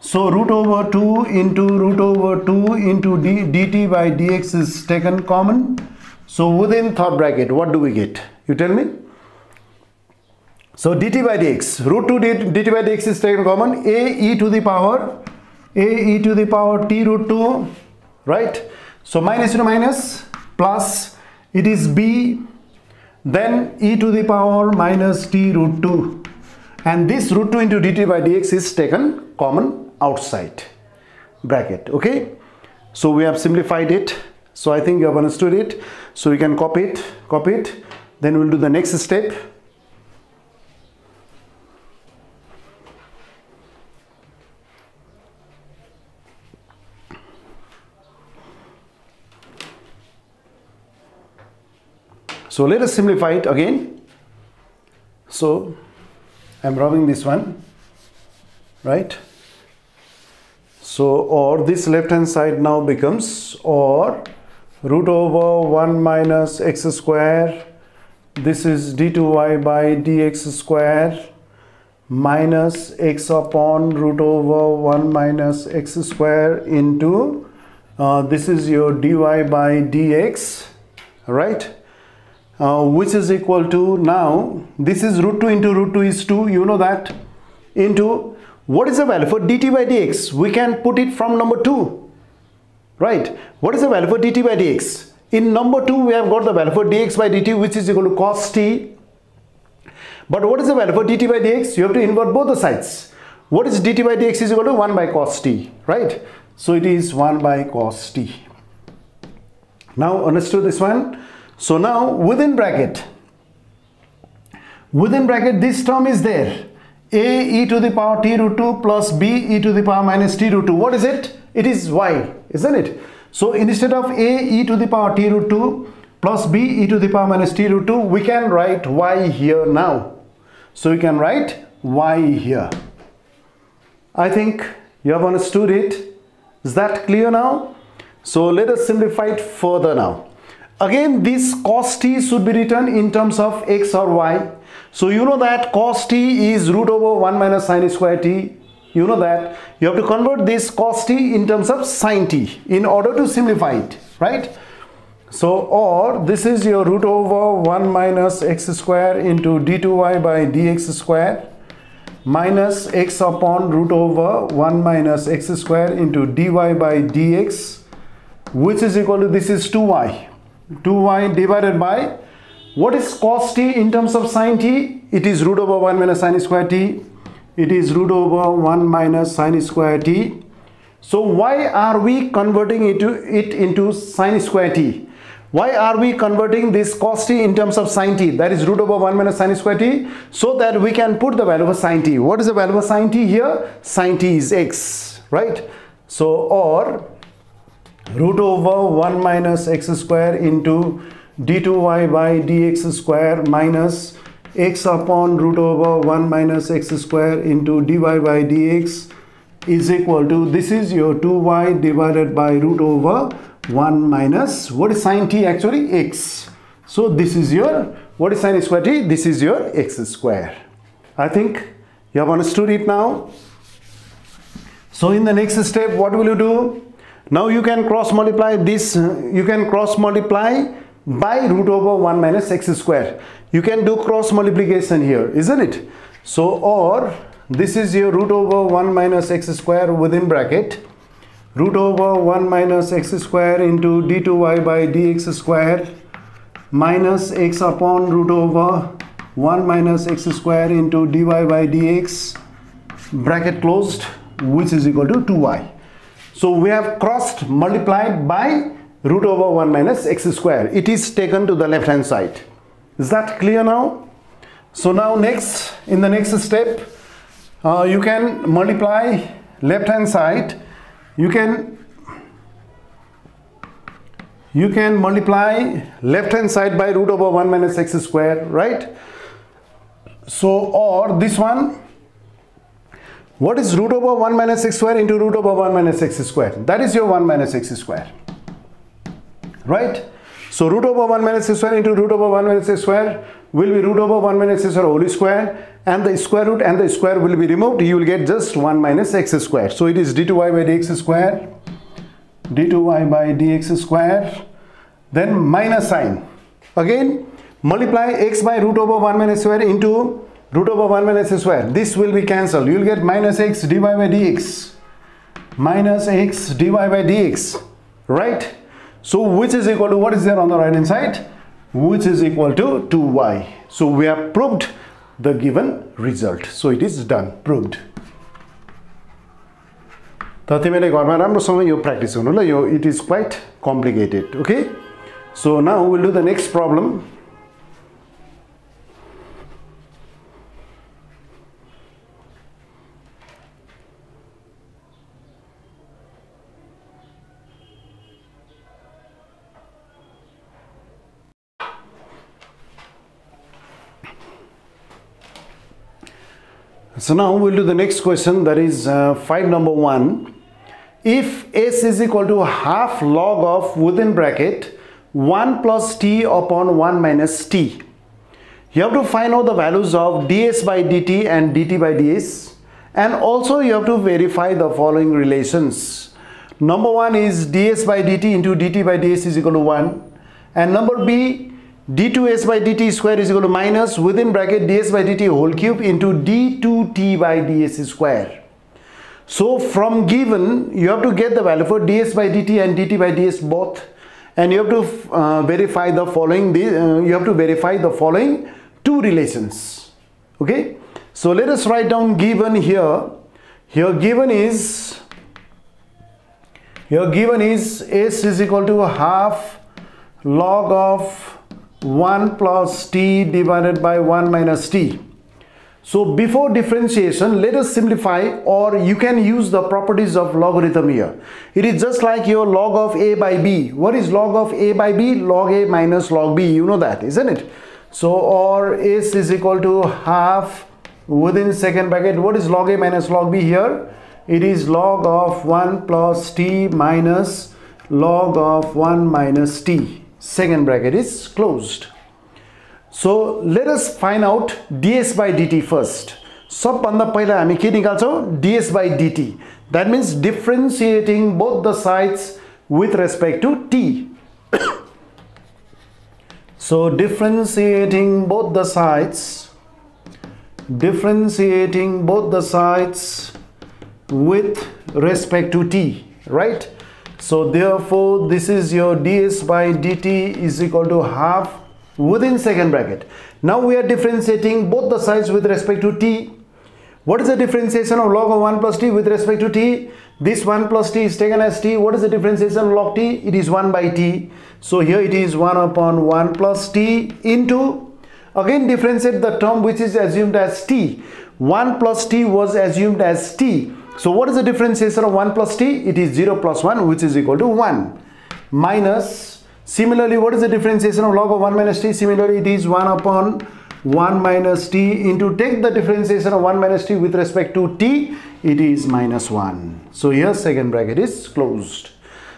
So root over 2 into root over 2 into d, dt by dx is taken common. So within third bracket, what do we get? You tell me. So dt by dx, root 2 dt by dx is taken common. a e to the power, a e to the power t root 2, right? So minus to minus plus it is b then e to the power minus t root 2 and this root 2 into dt by dx is taken common outside bracket okay? So we have simplified it. So i think you have understood it. So you can copy it copy it. Then we'll do the next step So let us simplify it again. So I'm rubbing this one, right? So or this left hand side now becomes or root over 1 minus x square this is d2y by dx square minus x upon root over 1 minus x square into uh, this is your dy by dx right uh, which is equal to now this is root 2 into root 2 is 2 you know that into what is the value for dt by dx? We can put it from number 2 right? What is the value for dt by dx? In number 2 we have got the value for dx by dt which is equal to cos t. But what is the value for dt by dx? You have to invert both the sides. What is dt by dx is equal to 1 by cos t right? So it is 1 by cos t. Now understood this one so now within bracket, within bracket this term is there. A e to the power t root 2 plus b e to the power minus t root 2 what is it? It is y isn't it? So instead of a e to the power t root 2 plus b e to the power minus t root 2 we can write y here now. So we can write y here. I think you have understood it. Is that clear now? So let us simplify it further now again this cos t should be written in terms of x or y. So you know that cos t is root over 1 minus sine square t. You know that. You have to convert this cos t in terms of sine t in order to simplify it right? So or this is your root over 1 minus x square into d2y by dx square minus x upon root over 1 minus x square into dy by dx which is equal to this is 2y 2y divided by what is cos t in terms of sine t? It is root over 1 minus sine square t. It is root over 1 minus sine square t. So why are we converting it, to, it into sine square t? Why are we converting this cos t in terms of sine t? That is root over 1 minus sine square t so that we can put the value of sine t. What is the value of sine t here? Sine t is x right? So or root over 1 minus x square into d2y by dx square minus x upon root over 1 minus x square into dy by dx is equal to this is your 2y divided by root over 1 minus what is sine t actually? X. So this is your what is sine square t? This is your x square. I think you have understood it now. So in the next step what will you do now you can cross multiply this uh, you can cross multiply by root over 1 minus x square. You can do cross multiplication here isn't it? So or this is your root over 1 minus x square within bracket. Root over 1 minus x square into d2y by dx square minus x upon root over 1 minus x square into dy by dx bracket closed which is equal to 2y so we have crossed multiplied by root over 1 minus x square. It is taken to the left hand side. Is that clear now? So now next in the next step uh, you can multiply left hand side. You can you can multiply left hand side by root over 1 minus x square right? So or this one what is root over 1 minus x square into root over 1 minus x square that is your 1 minus x square right so root over 1 minus x square into root over 1 minus x square will be root over 1 minus x square whole square and the square root and the square will be removed. You will get just 1 minus x square. So it is d2y by dx square, d2y by dx square, then minus sign. Again multiply x by root over 1 minus square into root over 1 minus square. This will be cancelled. You will get minus x dy by dx minus x dy by dx right so which is equal to what is there on the right hand side? Which is equal to 2y. So we have proved the given result. So it is done, proved. त तिमीले घरमा राम्रोसँग यो practice गर्नु ल यो it is quite complicated okay so now will do the next problem So now we'll do the next question that is uh, 5 number 1. If s is equal to half log of within bracket 1 plus t upon 1 minus t. You have to find out the values of ds by dt and dt by ds and also you have to verify the following relations. Number 1 is ds by dt into dt by ds is equal to 1 and number b d2s by dt square is equal to minus within bracket ds by dt whole cube into d2t by ds square. So from given you have to get the value for ds by dt and dt by ds both. And you have to uh, verify the following uh, you have to verify the following two relations. Okay? So let us write down given here. Here given is here given is s is equal to half log of 1 plus t divided by 1 minus t. So before differentiation, let us simplify or you can use the properties of logarithm here. It is just like your log of a by b. What is log of a by b? Log a minus log b. You know that, isn't it? So or s is equal to half within second bracket. What is log a minus log b here? It is log of 1 plus t minus log of 1 minus t Second bracket is closed. So let us find out ds by dt first. सबभन्दा पहिला हामी के निकाल्छौँ ds by dt. That means differentiating both the sides with respect to t. so differentiating both the sides differentiating both the sides with respect to t right So therefore this is your ds by dt is equal to half within second bracket. Now we are differentiating both the sides with respect to t. What is the differentiation of log of 1 plus t with respect to t? This 1 plus t is taken as t. What is the differentiation of log t? It is 1 by t. So here it is 1 upon 1 plus t into, again differentiate the term which is assumed as t. 1 plus t was assumed as t. So what is the differentiation of 1 plus t? It is 0 plus 1 which is equal to 1 minus Similarly, what is the differentiation of log of 1 minus t? Similarly, it is 1 upon 1 minus t into take the differentiation of 1 minus t with respect to t, it is minus 1. So here second bracket is closed.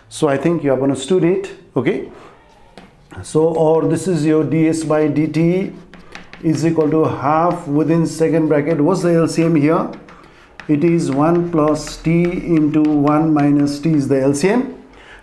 So I think you are have understood it. Okay. So or this is your ds by dt is equal to half within second bracket. What's the LCM here? It is 1 plus t into 1 minus t is the LCM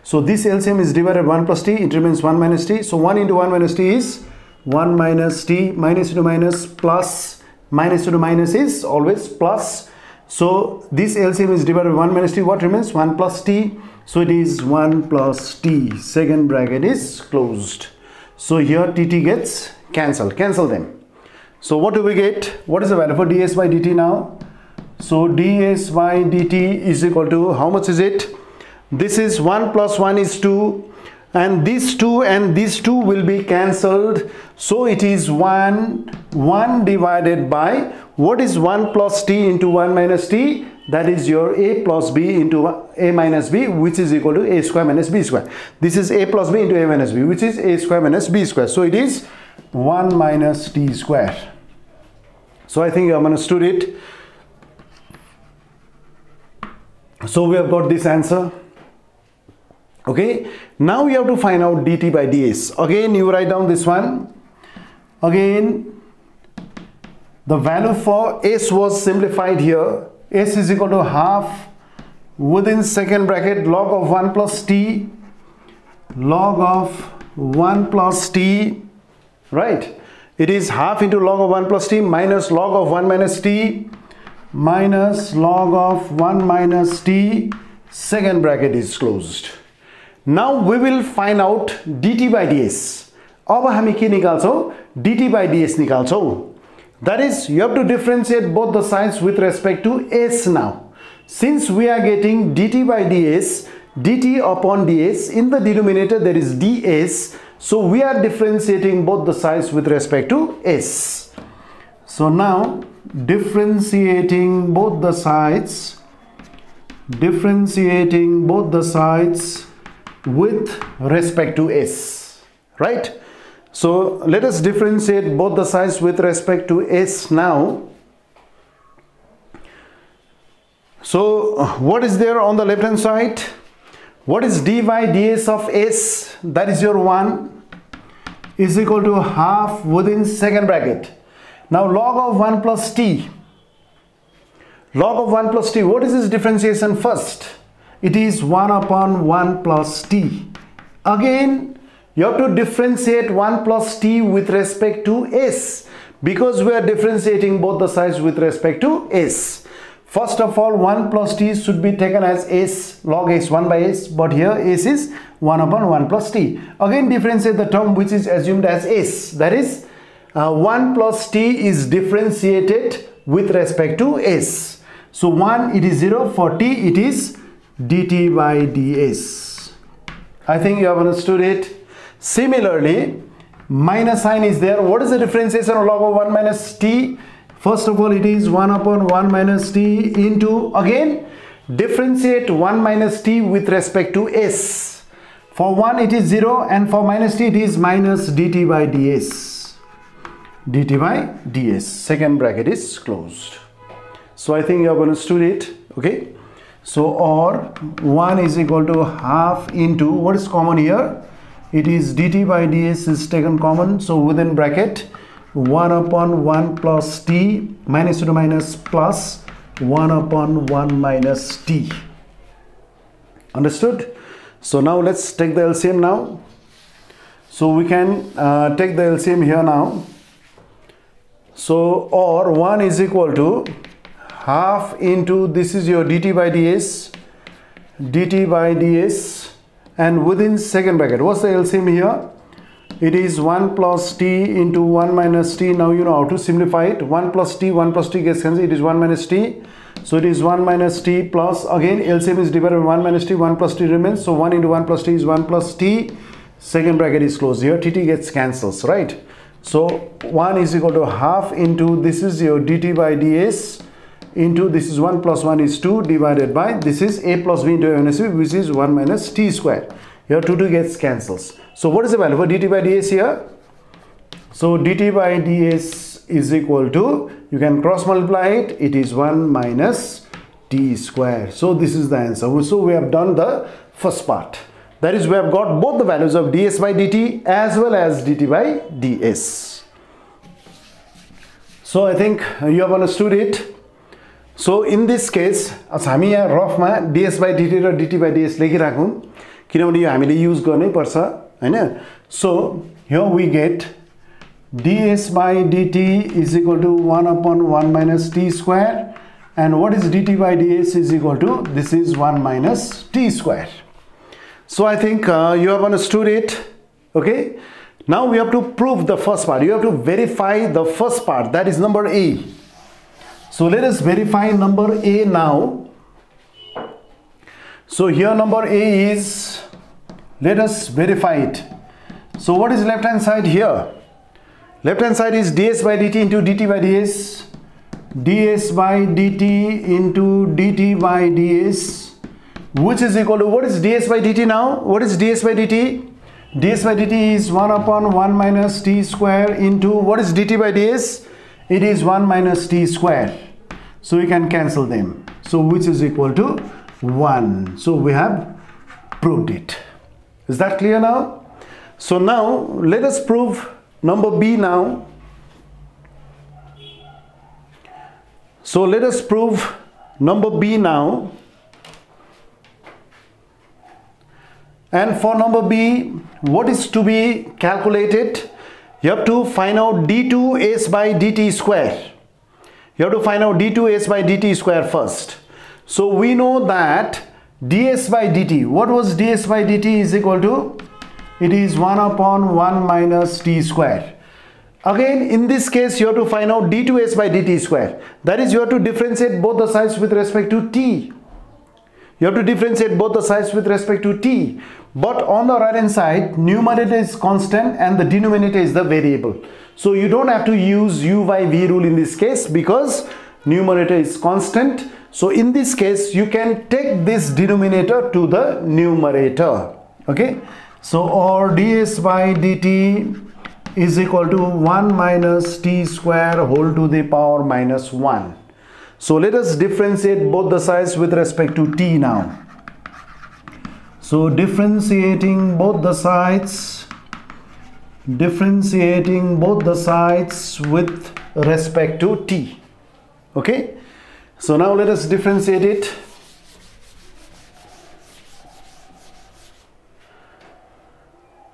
so this LCM is divided 1 plus t, it remains 1 minus t. So 1 into 1 minus t is 1 minus t, minus into minus plus, minus into minus is always plus. So this LCM is divided by 1 minus t, what remains? 1 plus t. So it is 1 plus t, second bracket is closed. So here tt gets cancelled, cancel them. So what do we get? What is the value for ds by dt now? So ds dt is equal to, how much is it? this is 1 plus 1 is 2 and these 2 and these 2 will be cancelled. So it is 1 1 divided by what is 1 plus t into 1 minus t? That is your a plus b into a minus b which is equal to a square minus b square. This is a plus b into a minus b which is a square minus b square. So it is 1 minus t square. So i think you have understood it so we have got this answer. Okay. Now we have to find out dt by ds again you write down this one. Again the value for s was simplified here. S is equal to half within second bracket log of 1 plus t log of 1 plus t right? It is half into log of 1 plus t minus log of 1 minus t minus log of 1 minus t second bracket is closed now we will find out dt by ds अब हामी के निकाल्छौँ dt by ds निकाल्छौँ that is you have to differentiate both the signs with respect to s now since we are getting dt by ds dt upon ds in the denominator there is ds so we are differentiating both the sides with respect to s so now differentiating both the sides differentiating both the sides with respect to s right? So let us differentiate both the sides with respect to s now. So what is there on the left hand side? What is dy ds of s? That is your 1 is equal to half within second bracket now log of 1 plus t log of 1 plus t what is this differentiation first it is 1 upon 1 plus t. Again, you have to differentiate 1 plus t with respect to s because we are differentiating both the sides with respect to s. First of all, 1 plus t should be taken as s log s 1 by s but here s is 1 upon 1 plus t. Again differentiate the term which is assumed as s that is uh, 1 plus t is differentiated with respect to s. So 1 it is 0 for t it is dt by ds. I think you have understood it. Similarly, minus sign is there what is the differentiation of log of 1 minus t first of all it is 1 upon 1 minus t into again differentiate 1 minus t with respect to s for 1 it is 0 and for minus t it is minus dt by ds dt by ds. Second bracket is closed. So i think you are going to understood it okay? So or 1 is equal to half into what is common here? It is dt by ds is taken common. So within bracket 1 upon 1 plus t minus to minus plus 1 upon 1 minus t. Understood? So now let's take the LCM now. So we can uh, take the LCM here now so or 1 is equal to half into this is your dt by ds dt by ds and within second bracket. What's the LCM here? It is 1 plus t into 1 minus t. Now you know how to simplify it. 1 plus t 1 plus t gets cancelled. It is 1 minus t. So it is 1 minus t plus again LCM is divided by 1 minus t. 1 plus t remains. So 1 into 1 plus t is 1 plus t. Second bracket is closed here. Tt gets cancels right so 1 is equal to half into this is your dt by ds into this is 1 plus 1 is 2 divided by this is a plus b into a minus b which is 1 minus t square. Here 2 2 gets cancels. So what is the value for dt by ds here? So dt by ds is equal to you can cross multiply it it is 1 minus t square. So this is the answer. So we have done the first part that is we have got both the values of ds by dt as well as dt by ds so i think you have understood it so in this case हामी यहाँ रफमा DS by dt raw dt by DS लेखिराखौँ किनभने यो हामीले use गर्नै पर्छ होइन so here we get ds by dt is equal to 1 upon 1 minus t square and what is dt by ds is equal to this is 1 minus t square so i think uh, you have understood it okay now we have to prove the first part you have to verify the first part that is number a so let us verify number a now so here number A is, let us verify it. So what is left hand side here? Left hand side is ds by dt into dt by ds. ds by dt into dt by ds which is equal to what is ds by dt now? What is ds by dt? ds by dt is 1 upon 1 minus t square into what is dt by ds? It is 1 minus t square. So we can cancel them. So which is equal to 1 so we have proved it is that clear now so now let us prove number b now so let us prove number b now and for number b what is to be calculated you have to find out d2s by dt square you have to find out d2s by dt square first so we know that ds by dt, what was ds by dt is equal to? It is 1 upon 1 minus t square. Again, in this case, you have to find out d2s by dt square. That is, you have to differentiate both the sides with respect to t. You have to differentiate both the sides with respect to t. But on the right hand side, numerator is constant and the denominator is the variable. So you don't have to use u by v rule in this case because numerator is constant so in this case, you can take this denominator to the numerator. Okay. So or ds by dt is equal to 1 minus t square whole to the power minus 1. So let us differentiate both the sides with respect to t now. So differentiating both the sides, differentiating both the sides with respect to t. Okay. So now let us differentiate it.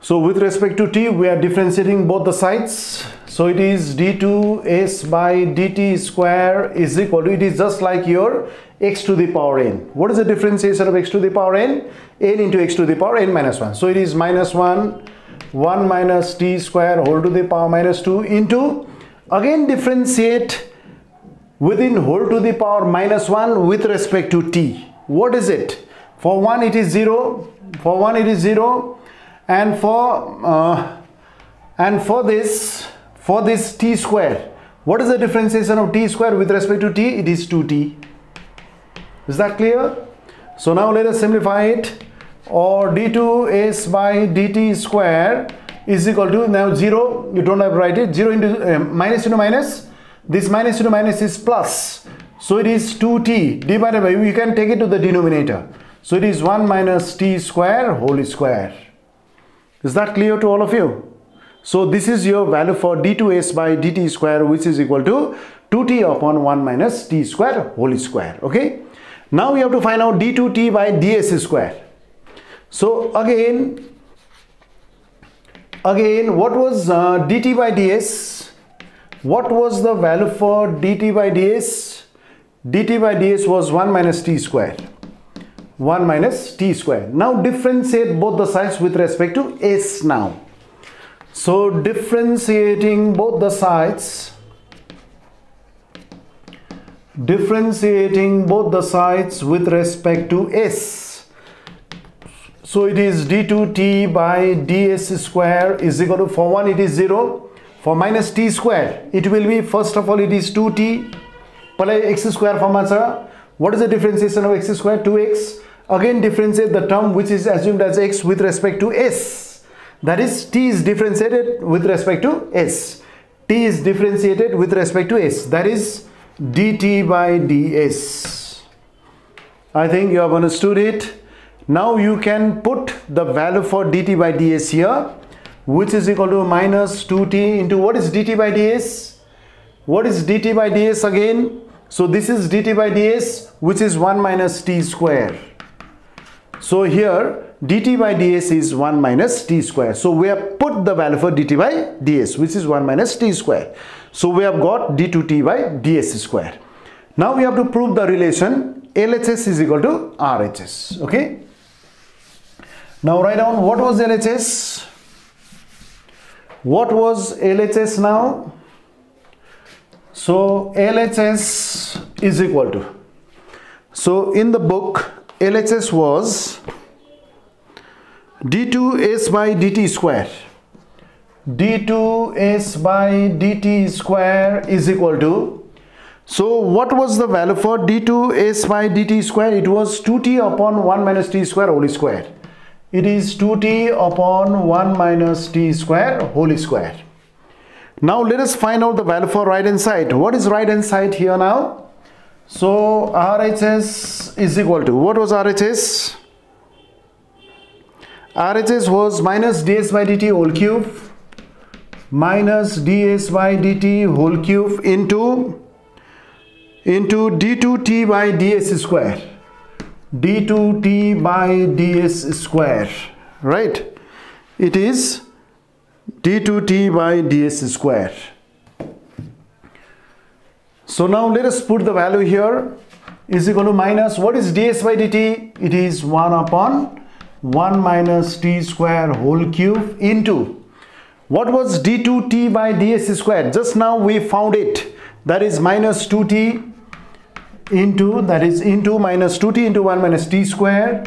So with respect to t, we are differentiating both the sides. So it is d2s by dt square is equal to, it is just like your x to the power n. What is the differentiation of x to the power n? n into x to the power n minus 1. So it is minus 1, 1 minus t square whole to the power minus 2 into, again differentiate within whole to the power minus 1 with respect to t. What is it? For 1 it is 0, for 1 it is 0 and for uh, and for this for this t square what is the differentiation of t square with respect to t? It is 2t is that clear? So now let us simplify it. Or d2s by dt square is equal to now 0 you don't have to write it 0 into uh, minus into minus. This minus into minus is plus. So it is 2t divided by you can take it to the denominator. So it is 1 minus t square whole square. Is that clear to all of you so this is your value for d2s by dt square which is equal to 2t upon 1 minus t square whole square okay? Now we have to find out d2t by ds square. So again again what was uh, dt by ds what was the value for dt by ds dt by ds was 1 minus t square. 1 minus t square. Now differentiate both the sides with respect to s now so differentiating both the sides differentiating both the sides with respect to s. So it is d2t by ds square is equal to for 1 it is 0 for minus t square it will be first of all it is 2t plus x square form answer what is the differentiation of x square? 2x again differentiate the term which is assumed as x with respect to s that is t is differentiated with respect to s. T is differentiated with respect to s. That is dt by ds. I think you have understood it. Now you can put the value for dt by ds here which is equal to minus 2t into what is dt by ds? What is dt by ds again? So this is dt by ds which is 1 minus t square. So here dt by ds is 1 minus t square. So we have put the value for dt by ds which is 1 minus t square. So we have got d2t by ds square. Now we have to prove the relation LHS is equal to RHS. Okay. Now write down what was LHS. What was LHS now? So LHS is equal to. So in the book LHS was d2s by dt square. D2s by dt square is equal to so what was the value for d2s by dt square? It was 2t upon 1 minus t square whole square. It is 2t upon 1 minus t square whole square. Now let us find out the value for right hand side. What is right hand side here now? So RHS is equal to what was RHS RHS was minus ds by dt whole cube minus ds by dt whole cube into into d2t by ds square. D2t by ds square right? It is d2t by ds square. So now let us put the value here. Is equal to minus what is ds by dt it is 1 upon 1 minus t square whole cube into what was d2t by ds square? Just now we found it. That is minus 2t into that is into minus 2t into 1 minus t square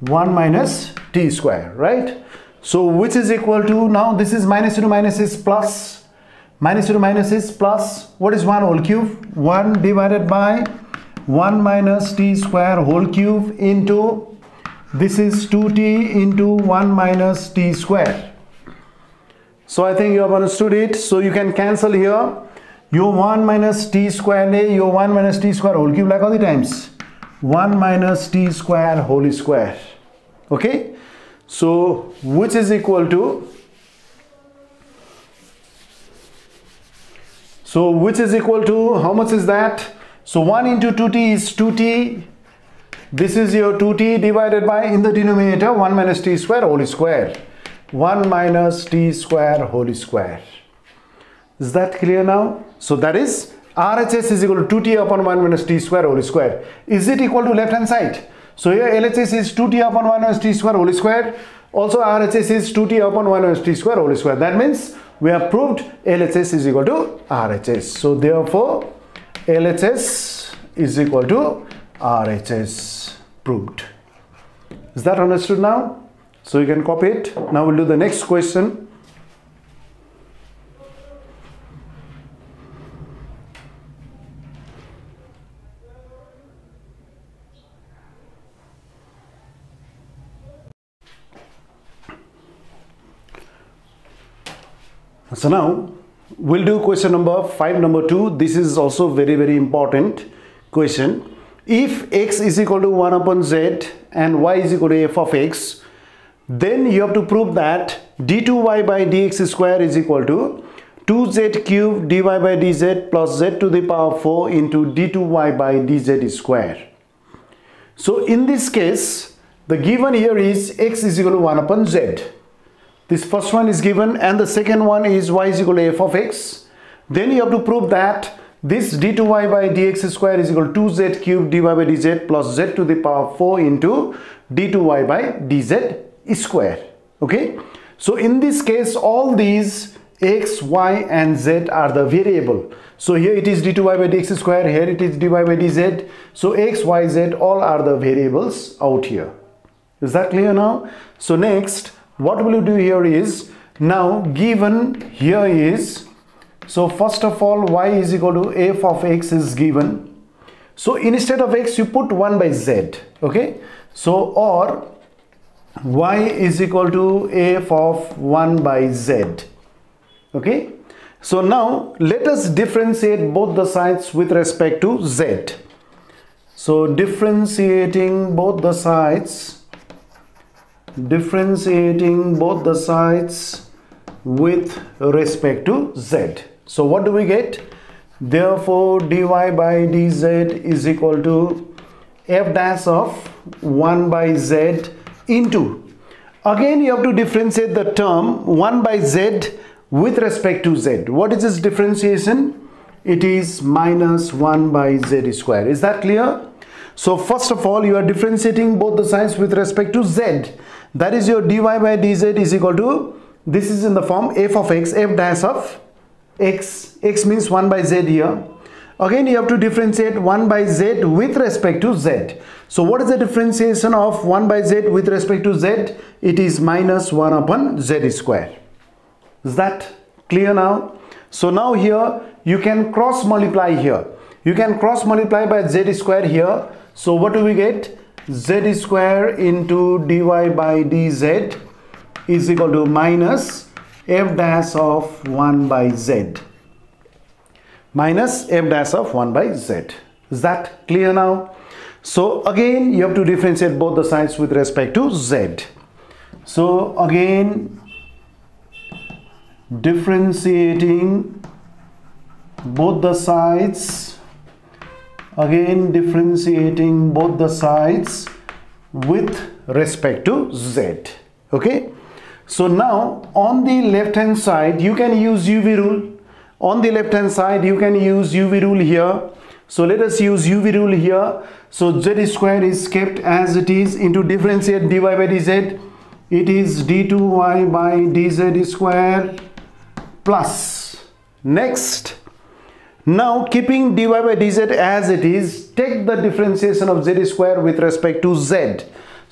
1 minus t square right? So which is equal to now this is minus into minus is plus minus into minus is plus what is 1 whole cube? 1 divided by 1 minus t square whole cube into this is 2t into 1 minus t square. So I think you have understood it. So you can cancel here. Your 1 minus t square, your 1 minus t square whole cube like all the times. 1 minus t square whole square. Okay. So which is equal to So which is equal to how much is that? So 1 into 2t is 2t this is your 2t divided by in the denominator 1 minus t square whole square. 1 minus t square whole square. Is that clear now? So that is RHS is equal to 2t upon 1 minus t square whole square. Is it equal to left hand side? So here LHS is 2t upon 1 minus t square whole square. Also RHS is 2t upon 1 minus t square whole square. That means we have proved LHS is equal to RHS. So therefore LHS is equal to RHS proved. Is that understood now? So you can copy it. Now we'll do the next question. So now we'll do question number 5 number 2 this is also very very important question if x is equal to 1 upon z and y is equal to f of x then you have to prove that d2y by dx square is equal to 2z cube dy by dz plus z to the power 4 into d2y by dz square. So in this case, the given here is x is equal to 1 upon z. This first one is given and the second one is y is equal to f of x. Then you have to prove that this d2y by dx square is equal to 2z cube dy by dz plus z to the power 4 into d2y by dz square. Okay. So in this case, all these x, y and z are the variable. So here it is d2y by dx square, here it is dy by dz. So x, y, z all are the variables out here. Is that clear now? So next, what will you do here is, now given here is, so first of all y is equal to f of x is given. So instead of x you put 1 by z, okay? So or y is equal to f of 1 by z okay so now let us differentiate both the sides with respect to z so differentiating both the sides differentiating both the sides with respect to z so what do we get therefore dy by dz is equal to f dash of 1 by z into again you have to differentiate the term 1 by z with respect to z. What is this differentiation? It is minus 1 by z square. Is that clear? So first of all, you are differentiating both the sides with respect to z. That is your dy by dz is equal to, this is in the form f of x, f dash of x. x means 1 by z here. Again, you have to differentiate 1 by z with respect to z. So what is the differentiation of 1 by z with respect to z? It is minus 1 upon z square. Is that clear now? So now here you can cross multiply here. You can cross multiply by z square here. So what do we get? z square into dy by dz is equal to minus f dash of 1 by z minus f dash of 1 by z. Is that clear now? So again you have to differentiate both the sides with respect to z. So again differentiating both the sides again differentiating both the sides with respect to z okay so now on the left hand side you can use uv rule. On the left hand side you can use uv rule here. So let us use uv rule here. So z square is kept as it is into differentiate dy by dz. It is d2y by dz square plus. Next. Now keeping dy by dz as it is take the differentiation of z square with respect to z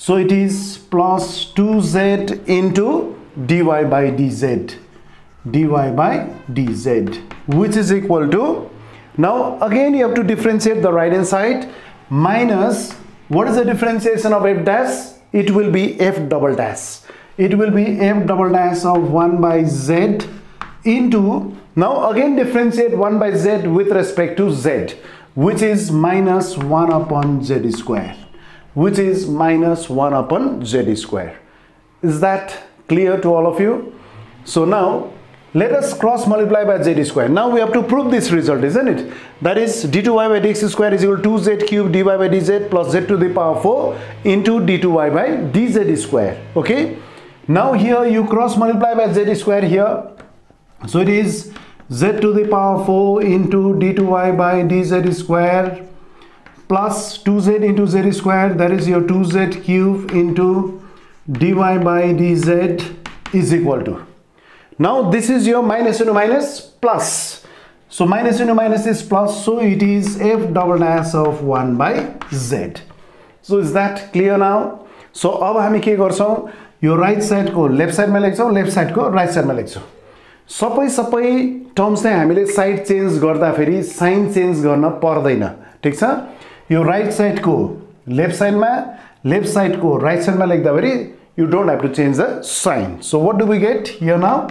so it is plus 2z into dy by dz dy by dz which is equal to now again you have to differentiate the right hand side minus what is the differentiation of f dash? It will be f double dash. It will be f double dash of 1 by z into now again differentiate 1 by z with respect to z which is minus 1 upon z square which is minus 1 upon z square. Is that clear to all of you? So now let us cross multiply by z square. Now we have to prove this result isn't it? That is d2y by dx square is equal to 2z cube dy by dz plus z to the power 4 into d2y by dz square. Okay? Now here you cross multiply by z square here. So it is z to the power 4 into d2y by dz square plus 2z into z square that is your 2z cube into dy by dz is equal to now this is your minus into minus plus so minus into minus is plus so it is f double dash of 1 by z so is that clear now so अब हामी के गर्छौँ यो right साइडको left साइडमा लेख्छौँ left साइडको right साइडमा लेख्छौँ सबै सबै टर्म्स चाहिँ हामीले साइड चेन्ज गर्दाखेरि साइन चेन्ज गर्न पर्दैन ठिक छ यो राइट साइडको लेफ्ट साइडमा लेफ्ट साइडको राइट साइडमा लेख्दाखेरि you don't have to change the sign so what do we get here now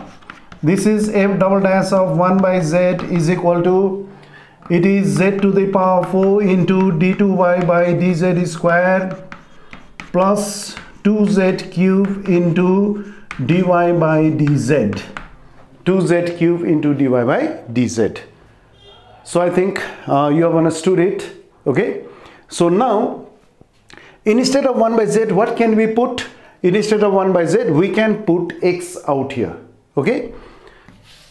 this is f double dash of 1 by z is equal to it is z to the power 4 into d2y by dz square plus 2z cube into dy by dz 2z cube into dy by dz so i think uh, you have understood it okay So now instead of 1 by z what can we put? Instead of 1 by z we can put x out here okay?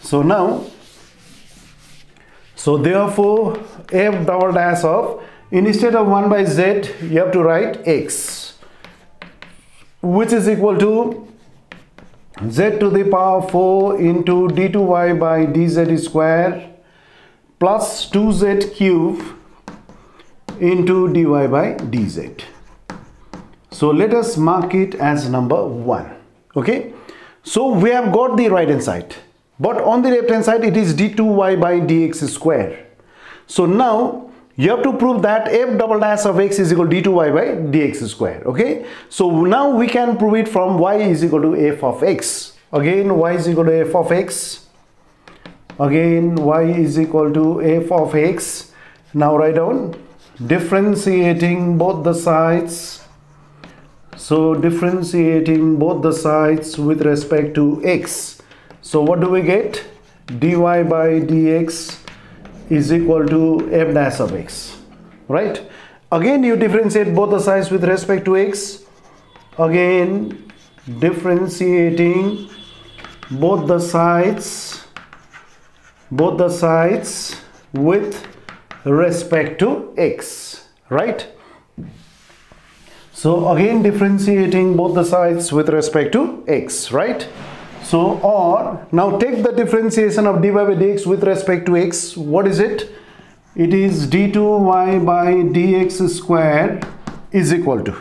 So now so therefore f double dash of instead of 1 by z you have to write x which is equal to z to the power 4 into d2y by dz square plus 2z cube into dy by dz. So let us mark it as number 1. Okay. So we have got the right hand side. But on the left hand side it is d2y by dx square. So now you have to prove that f double dash of x is equal to d2y by dx square. Okay. So now we can prove it from y is equal to f of x. Again y is equal to f of x. Again y is equal to f of x. Now write down differentiating both the sides. So differentiating both the sides with respect to x. So what do we get? dy by dx is equal to f dash of x right? Again you differentiate both the sides with respect to x. Again differentiating both the sides both the sides with respect to x right? So again differentiating both the sides with respect to x right? So or now take the differentiation of dy by dx with respect to x. What is it? It is d2y by dx square is equal to.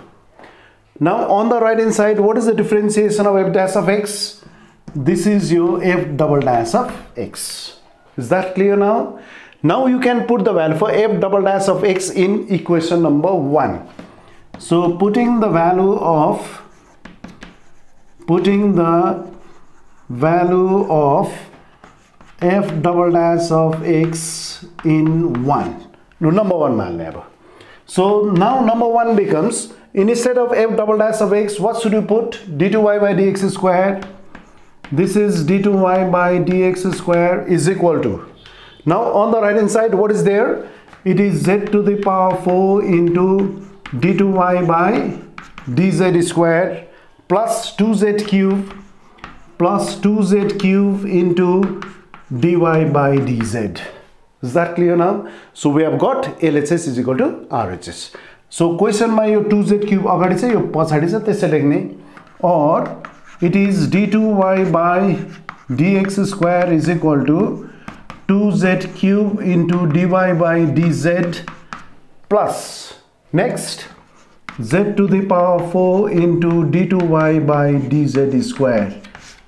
Now on the right hand side what is the differentiation of f dash of x? This is your f double dash of x. Is that clear now now you can put the value for f double dash of x in equation number 1. So putting the value of putting the value of f double dash of x in 1. No, number 1 man never. So now number 1 becomes instead of f double dash of x what should you put d2y by dx square this is d2y by dx square is equal to now on the right hand side what is there it is z to the power 4 into d2y by dz square plus 2z cube plus 2z cube into dy by dz is that clear now so we have got lhs is equal to rhs so question my your 2z cube अगाडि चाहिँ यो पछाडि छ त्यसै लेख्ने or it is d2y by dx square is equal to 2z cube into dy by dz plus. Next z to the power 4 into d2y by dz square.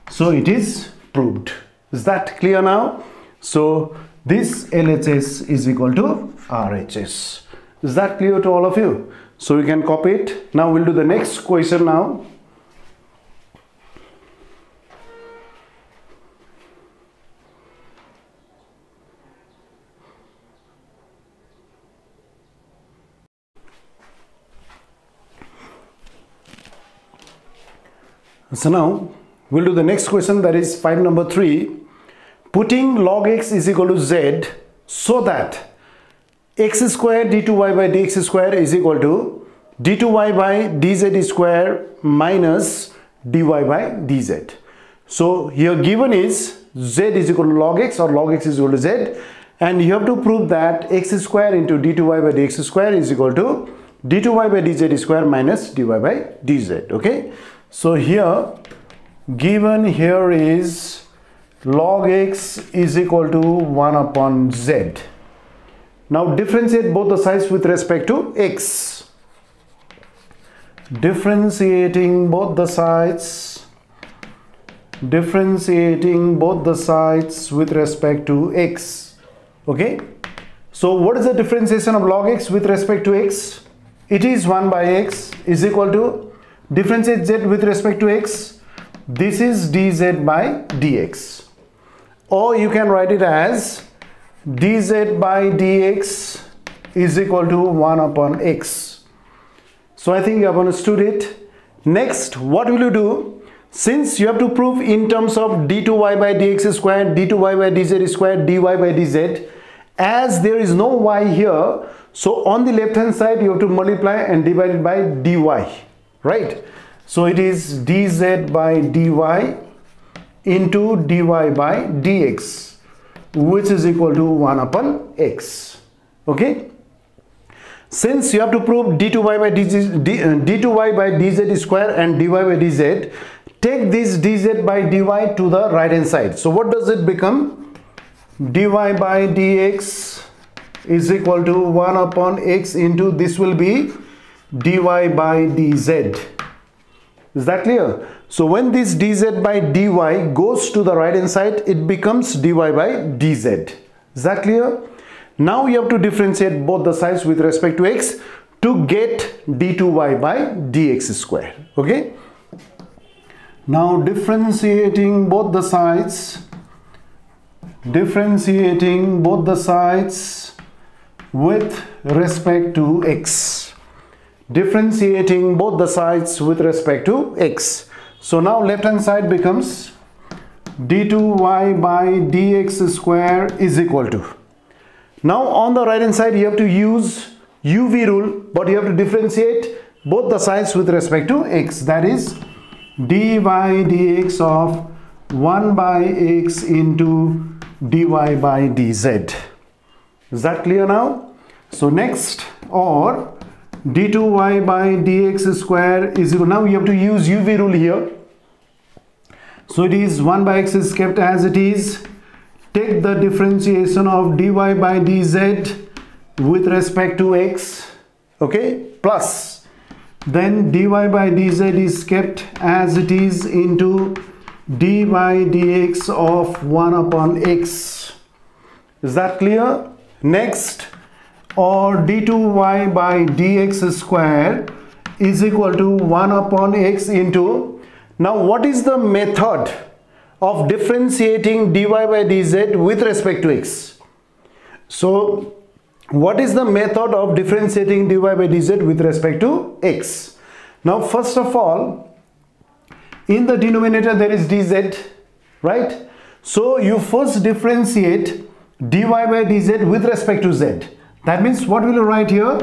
So it is proved. Is that clear now? So this LHS is equal to RHS is that clear to all of you? So you can copy it. Now we'll do the next question now So now we'll do the next question that is 5 number 3. Putting log x is equal to z so that x square d2y by dx square is equal to d2y by dz square minus dy by dz. So here given is z is equal to log x or log x is equal to z and you have to prove that x square into d2y by dx square is equal to d2y by dz square minus dy by dz okay so here given here is log x is equal to 1 upon z. Now differentiate both the sides with respect to x. Differentiating both the sides differentiating both the sides with respect to x okay so what is the differentiation of log x with respect to x it is 1 by x is equal to differentiate z with respect to x this is dz by dx or you can write it as dz by dx is equal to 1 upon x. So I think you have understood it. Next, what will you do? Since you have to prove in terms of d2y by dx squared, d2y by dz squared, dy by dz, as there is no y here, so on the left hand side you have to multiply and divide it by dy, right? So it is dz by dy into dy by dx which is equal to 1 upon x. Okay? Since you have to prove d2y by dz, d, uh, d2y by dz square and dy by dz take this dz by dy to the right hand side. So what does it become? dy by dx is equal to 1 upon x into this will be dy by dz is that clear so when this dz by dy goes to the right hand side, it becomes dy by dz. Is that clear? Now you have to differentiate both the sides with respect to x to get d2y by dx square. Okay? Now differentiating both the sides, differentiating both the sides with respect to x. Differentiating both the sides with respect to x so now left hand side becomes d2y by dx square is equal to. Now on the right hand side you have to use UV rule but you have to differentiate both the sides with respect to x that is dy dx of 1 by x into dy by dz. Is that clear now? So next or d2y by dx square is equal. Now you have to use uv rule here. So it is 1 by x is kept as it is. Take the differentiation of dy by dz with respect to x okay plus. Then dy by dz is kept as it is into d by dx of 1 upon x. Is that clear? Next or d2y by dx square is equal to 1 upon x into now what is the method of differentiating dy by dz with respect to x? So what is the method of differentiating dy by dz with respect to x? Now first of all in the denominator there is dz right? So you first differentiate dy by dz with respect to z that means what will you write here?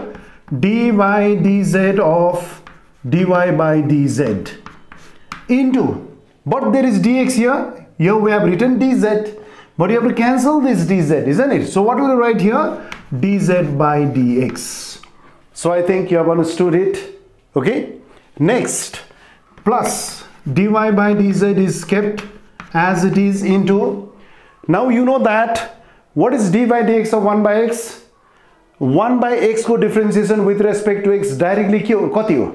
dy dz of dy by dz into. But there is dx here. Here we have written dz but you have to cancel this dz isn't it? So what will you write here? Dz by dx so i think you have understood it. Okay? Next plus dy by dz is kept as it is into. Now you know that what is d by dx of 1 by x 1 by x को differentiation with respect to x directly कति हो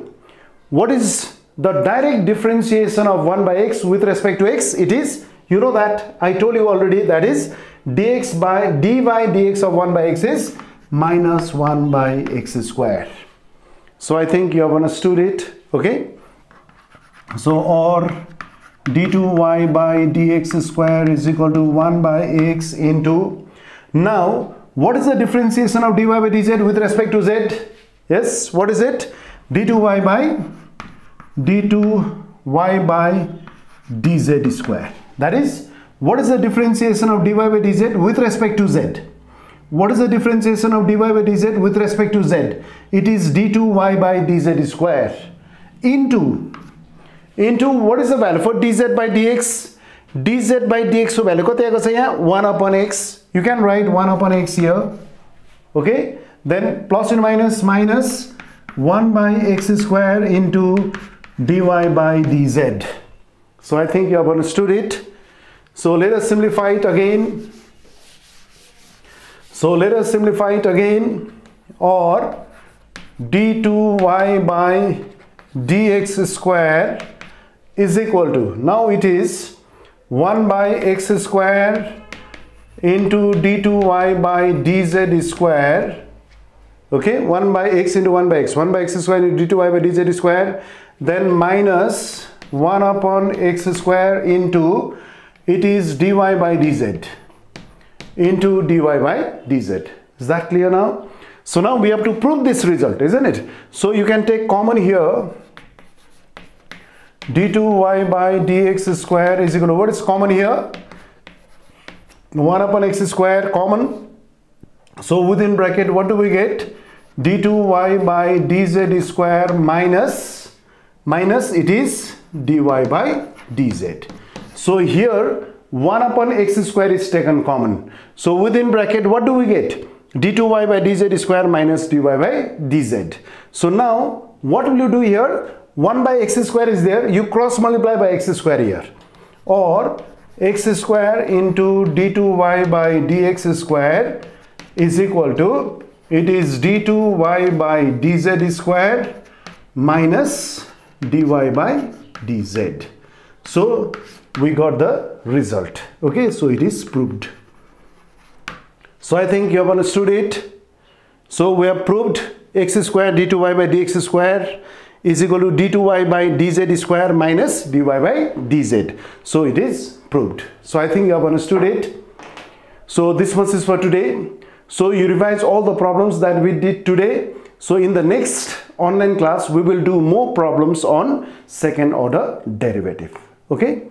what is the direct differentiation of 1 by x with respect to x it is you know that i told you already that is dx by dy dx of 1 by x is minus 1 by x square so i think you have understood it okay so or d2y by dx square is equal to 1 by x into now what is the differentiation of dy by dz with respect to z? Yes, what is it? d2y by d2y by dz square. That is, what is the differentiation of dy by dz with respect to z? What is the differentiation of dy by dz with respect to z? It is d2y by dz square into into what is the value for dz by dx? dz by dx so value कति आएको छ यहाँ 1 upon x you can write 1 upon x here okay then plus and minus minus 1 by x square into dy by dz so i think you have understood it so let us simplify it again so let us simplify it again or d2y by dx square is equal to now it is 1 by x square into d2y by dz square okay 1 by x into 1 by x 1 by x square into d2y by dz square then minus 1 upon x square into it is dy by dz into dy by dz. Is that clear now? So now we have to prove this result, isn't it? So you can take common here d2y by dx square is equal to what is common here? 1 upon x square common. So within bracket what do we get? d2y by dz square minus minus it is dy by dz so here 1 upon x square is taken common. So within bracket what do we get? d2y by dz square minus dy by dz so now what will you do here 1 by x square is there you cross multiply by x square here. Or x square into d2y by dx square is equal to it is d2y by dz square minus dy by dz. So we got the result. Okay so it is proved. So i think you have understood it. So we have proved x square d2y by dx square is equal to d2y by dz square minus dy by dz. So it is proved. So I think you have understood it. So this much is for today. So you revise all the problems that we did today. So in the next online class, we will do more problems on second order derivative. Okay.